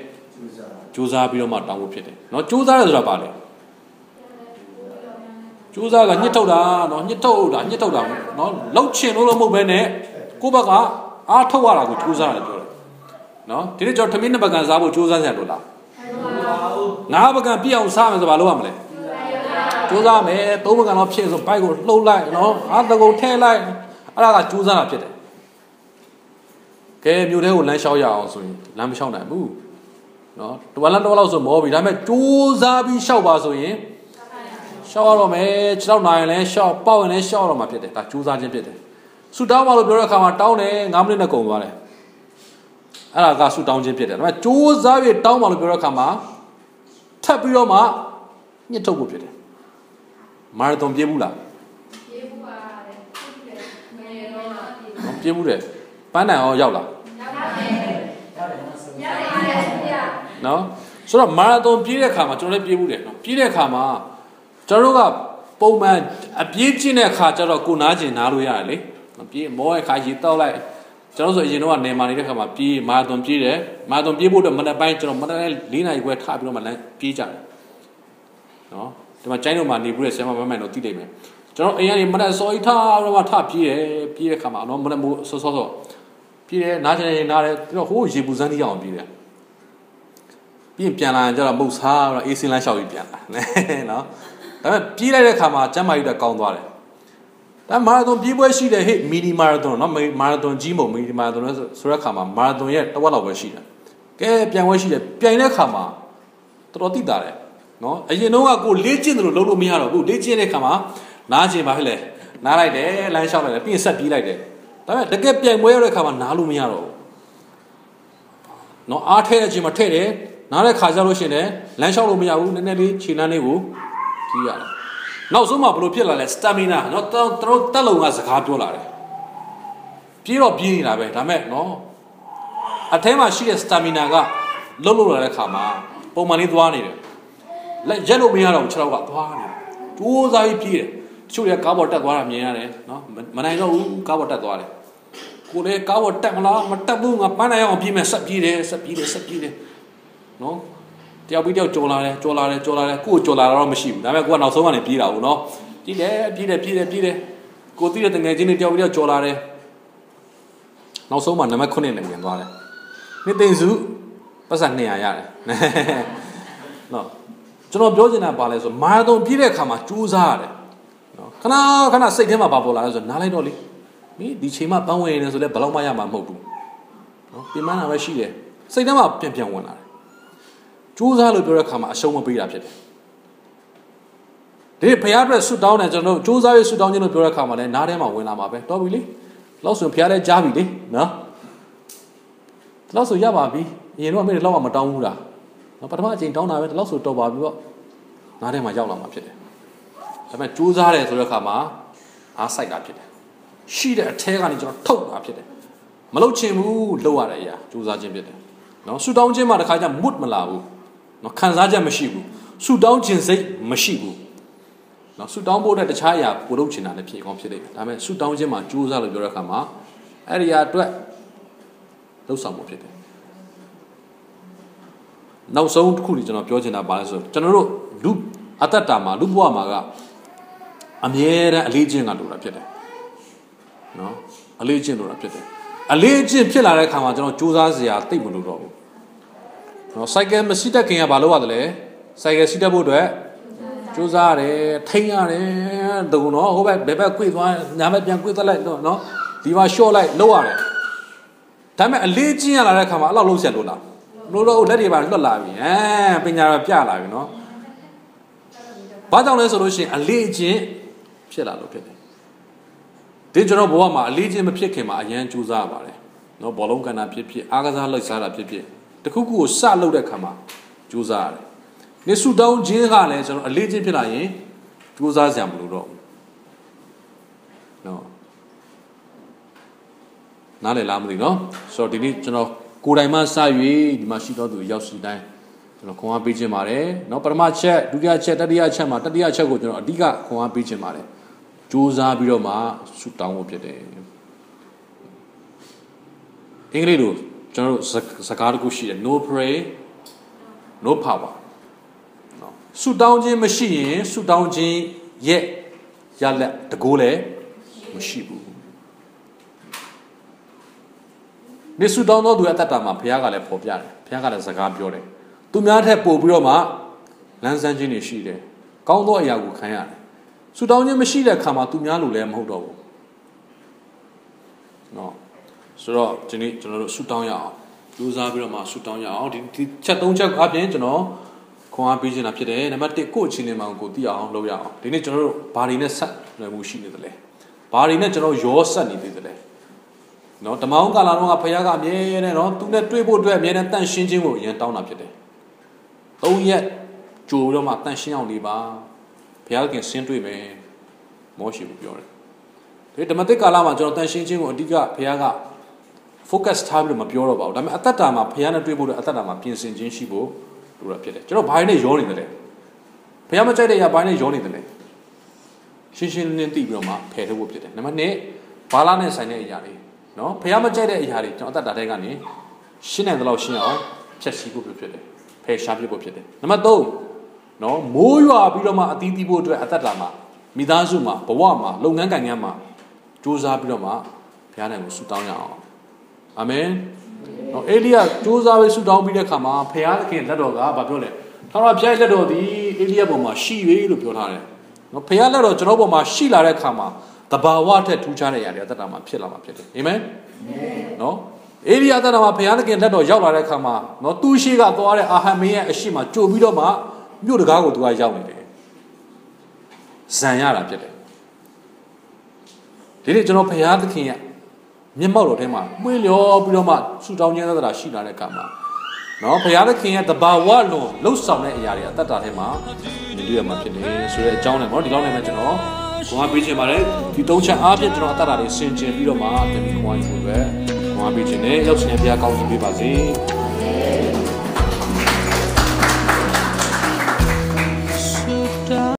စူးစမ်းပြီးတော့မှတောင်းဖို့ဖြစ်တယ်နော်စူးစမ်းရဆိုတာဘာလဲစူးစမ်းကညှစ်ထုတ်တာနော်ညှစ်ထုတ်တာညှစ်ထုတ်တာနော်လှုပ်ချင်လို့လို့မဟုတ်ဘဲနဲ့ကိုယ့်ဘက်ကအားထုတ်ရတာကိုစူးစမ်းရတယ်ပြောတယ်နော်ဒီနေ့ကျွန်တော်ထမင်းနှစ်ပကံစားဖို့စူးစမ်းရလို့လားငါးပကံပြည့်အောင်စားမယ်ဆိုဘာလုပ်ရမလဲ ကြိုးစားမယ်သုံးပကံတော့ဖြစ်ဆိုဘိုက်ကိုလှုပ်လိုက်နော်အာတကုံထဲလိုက်အဲ့ဒါကကြိုးစားတာဖြစ်တယ်ကဲမြို့ထဲကိုလမ်းလျှောက်ရအောင်ဆိုရင်လမ်းမလျှောက်နိုင်ဘူးနော်တဝက်လမ်းတော့လောက်ဆိုမောပြီဒါပေမဲ့ကြိုးစားပြီးလျှောက်ပါဆိုရင်လျှောက်ရတော့မယ်ခြေထောက်နိုင်ရင်လည်းလျှောက်ပေါက်ရင်လည်းလျှောက်ရတော့မှာဖြစ်တယ်ဒါကြိုးစားခြင်းဖြစ်တယ်ဆူတောင်းပါလို့ပြောတဲ့အခါမှာတောင်းတယ်9မိနစ်နဲ့ကုန်သွားတယ်အဲ့ဒါကဆူတောင်းခြင်းဖြစ်တယ်ဒါပေမဲ့ကြိုးစားပြီးတောင်းပါလို့ပြောတဲ့အခါမှာထပ်ပြီးတော့မှညှစ်ထုတ်ဖို့ဖြစ်တယ် မာရသွန်ပြေးဘူးလားပြေးဘူးပါတယ်ပြေးဘူးတယ်ပန်းနိုင်အောင်ရောက်လားနော်ဆိုတော့မာရသွန်ပြေးတဲ့အခါမှာကျွန်တော်လည်းပြေးဘူးတယ်နော်ပြေးတဲ့အခါမှာကျွန်တော်တို့ကပုံမှန်အပြေးကျင့်တဲ့အခါကျတော့ကိုနားကျင်နားလို့ရတယ်လေပြေးမောရဲ့ခါရေတောက်လိုက်ကျွန်တော်ဆိုအရင်တော့ကနေမာနေတဲ့ခါမှာပြေးမာရသွန်ပြေးတယ်မာရသွန်ပြေးဖို့အတွက်မနက်ပိုင်းကျွန်တော်မနက်လေး၄နာရီခွဲထားပြီးတော့မှလမ်းပြေးကြတယ်နော် ဒီမှာကျိုင်းတို့မှာနေဘူးတဲ့ဆရာမမမိုင်တို့သိတယ်မယ်ကျွန်တော်အိမ်ကနေမနက်စောကြီးထားတော့မှထပြေးတယ်ပြေးတဲ့ခါမှာနော်မနက်မိုးစောစောစောပြေးတယ်နားချင်ရင်နားတယ်ပြီးတော့ဟိုးရေပူစမ်းတီးအောင်ပြေးတယ်ပြီးရင်ပြန်လာရင်ကျတော့မုတ်စားတော့အေးစင်းလန်းလျှောက်ပြီးပြန်လာနော်ဒါပေမဲ့ပြေးလိုက်တဲ့ခါမှာကျမ်းမာရေးတော့ကောင်းသွားတယ်ဒါမာရသွန်ပြေးပွဲရှိတယ်ဟဲ့မီနီမာရသွန်နော်မာရသွန်ကြီးမဟုတ်မီနီမာရသွန်ဆိုတဲ့ခါမှာမာရသွန်ရဲ့တစ်ဝက်လောက်ပဲရှိတယ်ကဲပြန်ပွဲရှိတယ်ပြိုင်တဲ့ခါမှာတော်တော်တိတာတယ် နော်အရင်တော့ကကိုလေ့ကျင့်တယ်လို့လုပ်လို့မရတော့ဘူးလေ့ကျင့်တဲ့ခါမှာနားကျင်ပါဖြစ်လေနားလိုက်တယ်လမ်းလျှောက်လိုက်တယ်ပြီးရင်ဆက်ပြေးလိုက်တယ်ဒါပေမဲ့တကယ်ပြိုင်ပွဲရတဲ့ခါမှာနားလို့မရတော့ဘူးနော်အားထဲတဲ့အချိန်မှာထဲ့တယ်နားတဲ့ခါကျလို့ရှိရင်လမ်းလျှောက်လို့မရဘူးနည်းနည်းလေးခြေနှမ်းလေးကိုကြီးရတယ်နောက်ဆုံးမှဘလို့ဖြစ်လာလဲစတာမီနာနော်တော်တော်တက်လုံကစကားပြောလာတယ်ပြေးတော့ပြေးနေတာပဲဒါမဲ့နော်အထဲမှာရှိတဲ့စတာမီနာကလှုပ်လှုပ်လာတဲ့ခါမှာပုံမှန်လေးသွားနေတယ် လက်ရက်လို့မရတော့ဘူးခြေထောက်ကသွားနေဒိုးစားပြီးပြေးတယ်တချို့တွေကကားပေါ်တက်သွားတာမြင်ရတယ်နော်မနိုင်တော့ဘူးကားပေါ်တက်သွားတယ်ကိုလည်းကားပေါ်တက်မလားမတက်ဘူးငါပန်းနိုင်အောင်ပြေးမယ်ဆက်ပြေးတယ်ဆက်ပြေးတယ်ဆက်ပြေးတယ်နော်တယောက်ပြီးတယောက်ကြော်လာတယ်ကြော်လာတယ်ကြော်လာတယ်ကိုယ်ကြော်လာတော့မရှိဘူးဒါပေမဲ့ကိုကနောက်ဆုံးကနေပြေးတာဘူးနော်ပြေးတယ်ပြေးတယ်ပြေးတယ်ပြေးတယ်ကိုသိတဲ့တငယ်ချင်းတွေတယောက်ပြီးတယောက်ကြော်လာတယ်နောက်ဆုံးမှနံပါတ်9နဲ့ဝင်သွားတယ်နှစ်သိန်းစုပတ်စံ200ရတယ်နော် ကျွန်တော်ပြောချင်တာပါလဲဆိုမာရသွန်ပြည့်တဲ့အခါမှာကြိုးစားရတယ်နော်ခဏခဏစိတ်ထဲမှာပါပေါ်လာလဲဆိုနားလိုက်တော့လေမင်းဒီချိန်မှပန်းဝင်နေဆိုလဲဘယ်တော့မှရမှာမဟုတ်ဘူးနော်ပြင်ပန်းတာပဲရှိတယ်စိတ်ထဲမှာပြန်ပြန်ဝင်လာတယ်ကြိုးစားလို့ပြောတဲ့အခါမှာအရှုံးမပေးတာဖြစ်တယ်ဒီဖရားအတွက်ဆွတောင်းတယ်ကျွန်တော်တို့စူးစမ်းရေးဆွတောင်းခြင်းလို့ပြောတဲ့အခါမှာလည်းနားထဲမှာဝင်လာမှာပဲတော်ပြီလေလောက်ဆိုဖရားလည်းကြားပြီလေနော်လောက်ဆိုရပါပြီအရင်တော့အမေလောက်မှမတောင်းဘူးလား နော်ပထမအချိန်တောင်းတာပဲလောက်ဆိုတော်ပါပြီပေါ့နားထဲမှာရောက်လာမှာဖြစ်တယ်ဒါပေမဲ့စူးစမ်းတယ်ဆိုတဲ့အခါမှာအားစိုက်တာဖြစ်တယ်ရှိတဲ့အထဲကနေကျွန်တော်ထုတ်တာဖြစ်တယ်မလုတ်ချင်ဘူးလှုပ်ရတဲ့အရာစူးစမ်းခြင်းဖြစ်တယ်နော်ဆူတောင်းခြင်းမှာတစ်ခါကျမွတ်မလာဘူးနော်ခံစားချက်မရှိဘူးဆူတောင်းခြင်းစိတ်မရှိဘူးနော်ဆူတောင်းဖို့တဲ့တခြားအရာပို့လုပ်ချင်တာလည်းဖြစ်ကောင်းဖြစ်လိမ့်မယ်ဒါပေမဲ့ဆူတောင်းခြင်းမှာကြိုးစားလို့ပြောတဲ့အခါမှာအဲ့ဒီအရာအတွက်လှုပ်ဆောင်မှုဖြစ်တယ် နောက်ဆုံးတစ်ခုကြီးကျွန်တော်ပြောချင်တာပါလဲဆိုကျွန်တော်တို့လူအတ္တတာမှာလူဘဝမှာကအမြဲတမ်းအလေးချင်းကလိုတာဖြစ်တယ်နော်အလေးချင်းလိုတာဖြစ်တယ်အလေးချင်းဖြစ်လာတဲ့အခါမှာကျွန်တော်စူးစမ်းစရာတိတ်မလို့တော့ဘူးနော်စိုက်ကယ်မရှိတတ်ခင်ကဘာလုပ်ရတယ်လဲစိုက်ကယ်စီးတတ်ဖို့အတွက်စူးစမ်းရတယ်ထိန်းရတယ်တကူနော်ဟိုဘက်ဘယ်ဘက်ကွေ့သွားညာဘက်ပြန်ကွေ့သွားလိုက်တော့နော်ဒီမှာရှော့လိုက်လုပ်ရတယ်ဒါပေမဲ့အလေးချင်းရလာတဲ့အခါမှာအဲ့လောက်လုံးဆက်လို့လား လို့တော့လက်တွေပါလွတ်လာပြီအဲပညာတော့ပြလာပြီနော်ဘာကြောင့်လဲဆိုလို့ရှိရင်အလေးချင်းဖြစ်လာလို့ဖြစ်တယ်ဒီကျွန်တော်ဘဝမှာအလေးချင်းမဖြစ်ခင်မှာအရန်ကြိုးစားရပါတယ်နော်ဘောလုံးကန်တာဖြစ်ဖြစ်အားကစားလှုပ်ရှားတာဖြစ်ဖြစ်တခုခုကိုစလုပ်တဲ့ခါမှာကြိုးစားရတယ်နေဆူတောင်းခြင်းကလည်းကျွန်တော်အလေးချင်းဖြစ်လာရင်ကြိုးစားစရာမလိုတော့ဘူးနော်နားလည်လားမသိနော်ဆိုတော့ဒီနေ့ကျွန်တော် ကိုယ်တိုင်မှစ၍ဒီမှာရှိတော်သူရောက်စီတိုင်းကျွန်တော်ခွန်အားပေးခြင်းပါတယ်เนาะပထမချက်ဒုတိယချက်တတိယချက်မှာတတိယချက်ကိုကျွန်တော်အဓိကခွန်အားပေးခြင်းပါတယ်စူးစမ်းပြီးတော့မှဆုတောင်းဖို့ဖြစ်တယ်အင်္ဂလိပ်လိုကျွန်တော်တို့စကားတစ်ခုရှိတယ် no pray no power เนาะဆုတောင်းခြင်းမရှိရင်ဆုတောင်းခြင်းရဲ့ရလက်တကိုးလည်းမရှိဘူး နေဆုတောင်းတော့သူအသက်တာမှာဘုရားကလည်းပေါ်ပြတယ်ဘုရားကလည်းစကားပြောတယ်သူများထက်ပို့ပြီးတော့မှလမ်းစမ်းခြင်းတွေရှိတယ်ကောင်းသောအရာကိုခံရတယ်ဆုတောင်းခြင်းမရှိတဲ့အခါမှာသူများလိုလည်းမဟုတ်တော့ဘူးနော်ဆိုတော့ဒီနေ့ကျွန်တော်တို့ဆုတောင်းရအောင်ကြိုးစားပြီးတော့မှဆုတောင်းရအောင်ဒီဒီချက်၃ချက်အပြင်ကျွန်တော်ခွန်အားပေးခြင်းတာဖြစ်တယ်နံပါတ်1ကိုယ့်အချင်းလေးမှကိုသိအောင်လုပ်ရအောင်ဒီနေ့ကျွန်တော်တို့ဘာတွေနဲ့ဆက်လွယ်မှုရှိနေသလဲဘာတွေနဲ့ကျွန်တော်ရောဆက်နေသေးသလဲ နော်တမောင်းကာလာတော့ကဖခင်ကအမြဲတမ်းနော်သူနဲ့တွေ့ဖို့အတွက်အမြဲတမ်းတန့်ရှင်းခြင်းကိုအရင်တောင်းတာဖြစ်တယ်။သုံးရက်ကြိုတော့မှတန့်ရှင်းအောင်နေပါဘုရားခင်ဆင်းတွေ့မယ်မောရှိကိုပြောတယ်။ဒီဓမ္မသစ်ကာလမှာကျွန်တော်တန့်ရှင်းခြင်းကိုအဓိကဘုရားက focus ထားပြီးတော့မပြောတော့ပါဘူး။ဒါပေမဲ့အသက်တာမှာဘုရားနဲ့တွေ့ဖို့အတွက်အသက်တာမှာပြင်ဆင်ခြင်းရှိဖို့လိုတာဖြစ်တယ်။ကျွန်တော်ဘာနဲ့ရောနေတယ်လဲ။ဘုရားမကြိုက်တဲ့အရာဘာနဲ့ရောနေတယ်လဲ။ရှင်းရှင်းလင်းလင်းသိပြီးတော့မှဖယ်ထုတ်ဖို့ဖြစ်တယ်။နံပါတ်1ဘာလာနဲ့ဆိုင်တဲ့အရာတွေ နော်ဖះမကြိုက်တဲ့အရာတွေကျွန်တော်အသက်တာထဲကနေရှင်းနိုင်တဲ့လောက်ရှင်းအောင်ဖြတ်စီဖို့ဖြစ်တယ်ဖယ်ရှားပြဖို့ဖြစ်တယ်နံပါတ်3နော်မိုးရွာပြီးတော့မှအသီးသီးဖို့အတွက်အသက်တာမှာမိသားစုမှာဘဝမှာလုပ်ငန်းကံကန်းမှာစူးစမ်းပြီးတော့မှဘုရားနိုင်ကိုဆုတောင်းရအောင်အာမင်နော်အေလိယစူးစမ်းပြီးဆုတောင်းပြီးတဲ့အခါမှာဘုရားသခင်လက်တော်ကဘာပြောလဲထာဝရဘုရားလက်တော်သည်အေလိယပေါ်မှာရှိပြီလို့ပြောထားတယ်နော်ဘုရားလက်တော်ကျွန်တော်ပေါ်မှာရှိလာတဲ့အခါမှာ တဘာဝထက်ထူးခြားတဲ့ຢာတွေအသက်တာမှာဖြစ်လာမှာဖြစ်တယ်အာမင်နော်အေရိယာသက်တာမှာဘုရားသခင်လက်တော်ရောက်လာတဲ့အခါမှာနော်သူ့ရှိကသွားတဲ့အာဟမင်းရဲ့အရှိမကြိုပြီးတော့မှမြို့တကားကိုသူကရောက်နေတယ်ဇံရတာဖြစ်တယ်ဒီနေ့ကျွန်တော်ဘုရားသခင်ရဲ့မျက်မှောက်တော်ထဲမှာမှွေးလျော်ပြီးတော့မှဆူတောင်းခြင်းသက်တာရှိလာတဲ့အခါမှာနော်ဘုရားသခင်ရဲ့တဘာဝလွန်လှုပ်ဆောင်တဲ့အရာတွေအသက်တာထဲမှာမြင်တွေ့ရမှာဖြစ်တယ်ဆိုတဲ့အကြောင်းနဲ့ပေါ့ဒီလောက်နဲ့ပဲကျွန်တော် ခွန်အားပေးခြင်းပါတယ်ဒီသုံးချက်အားဖြင့်ကျွန်တော်အသက်တာတွေဆင်ခြင်ပြီးတော့မှတမီခွန်အားယူဖို့ပဲခွန်အားပေးခြင်းနဲ့ရောက်ရှင်ဘုရားကောင်းချီးပေးပါစေ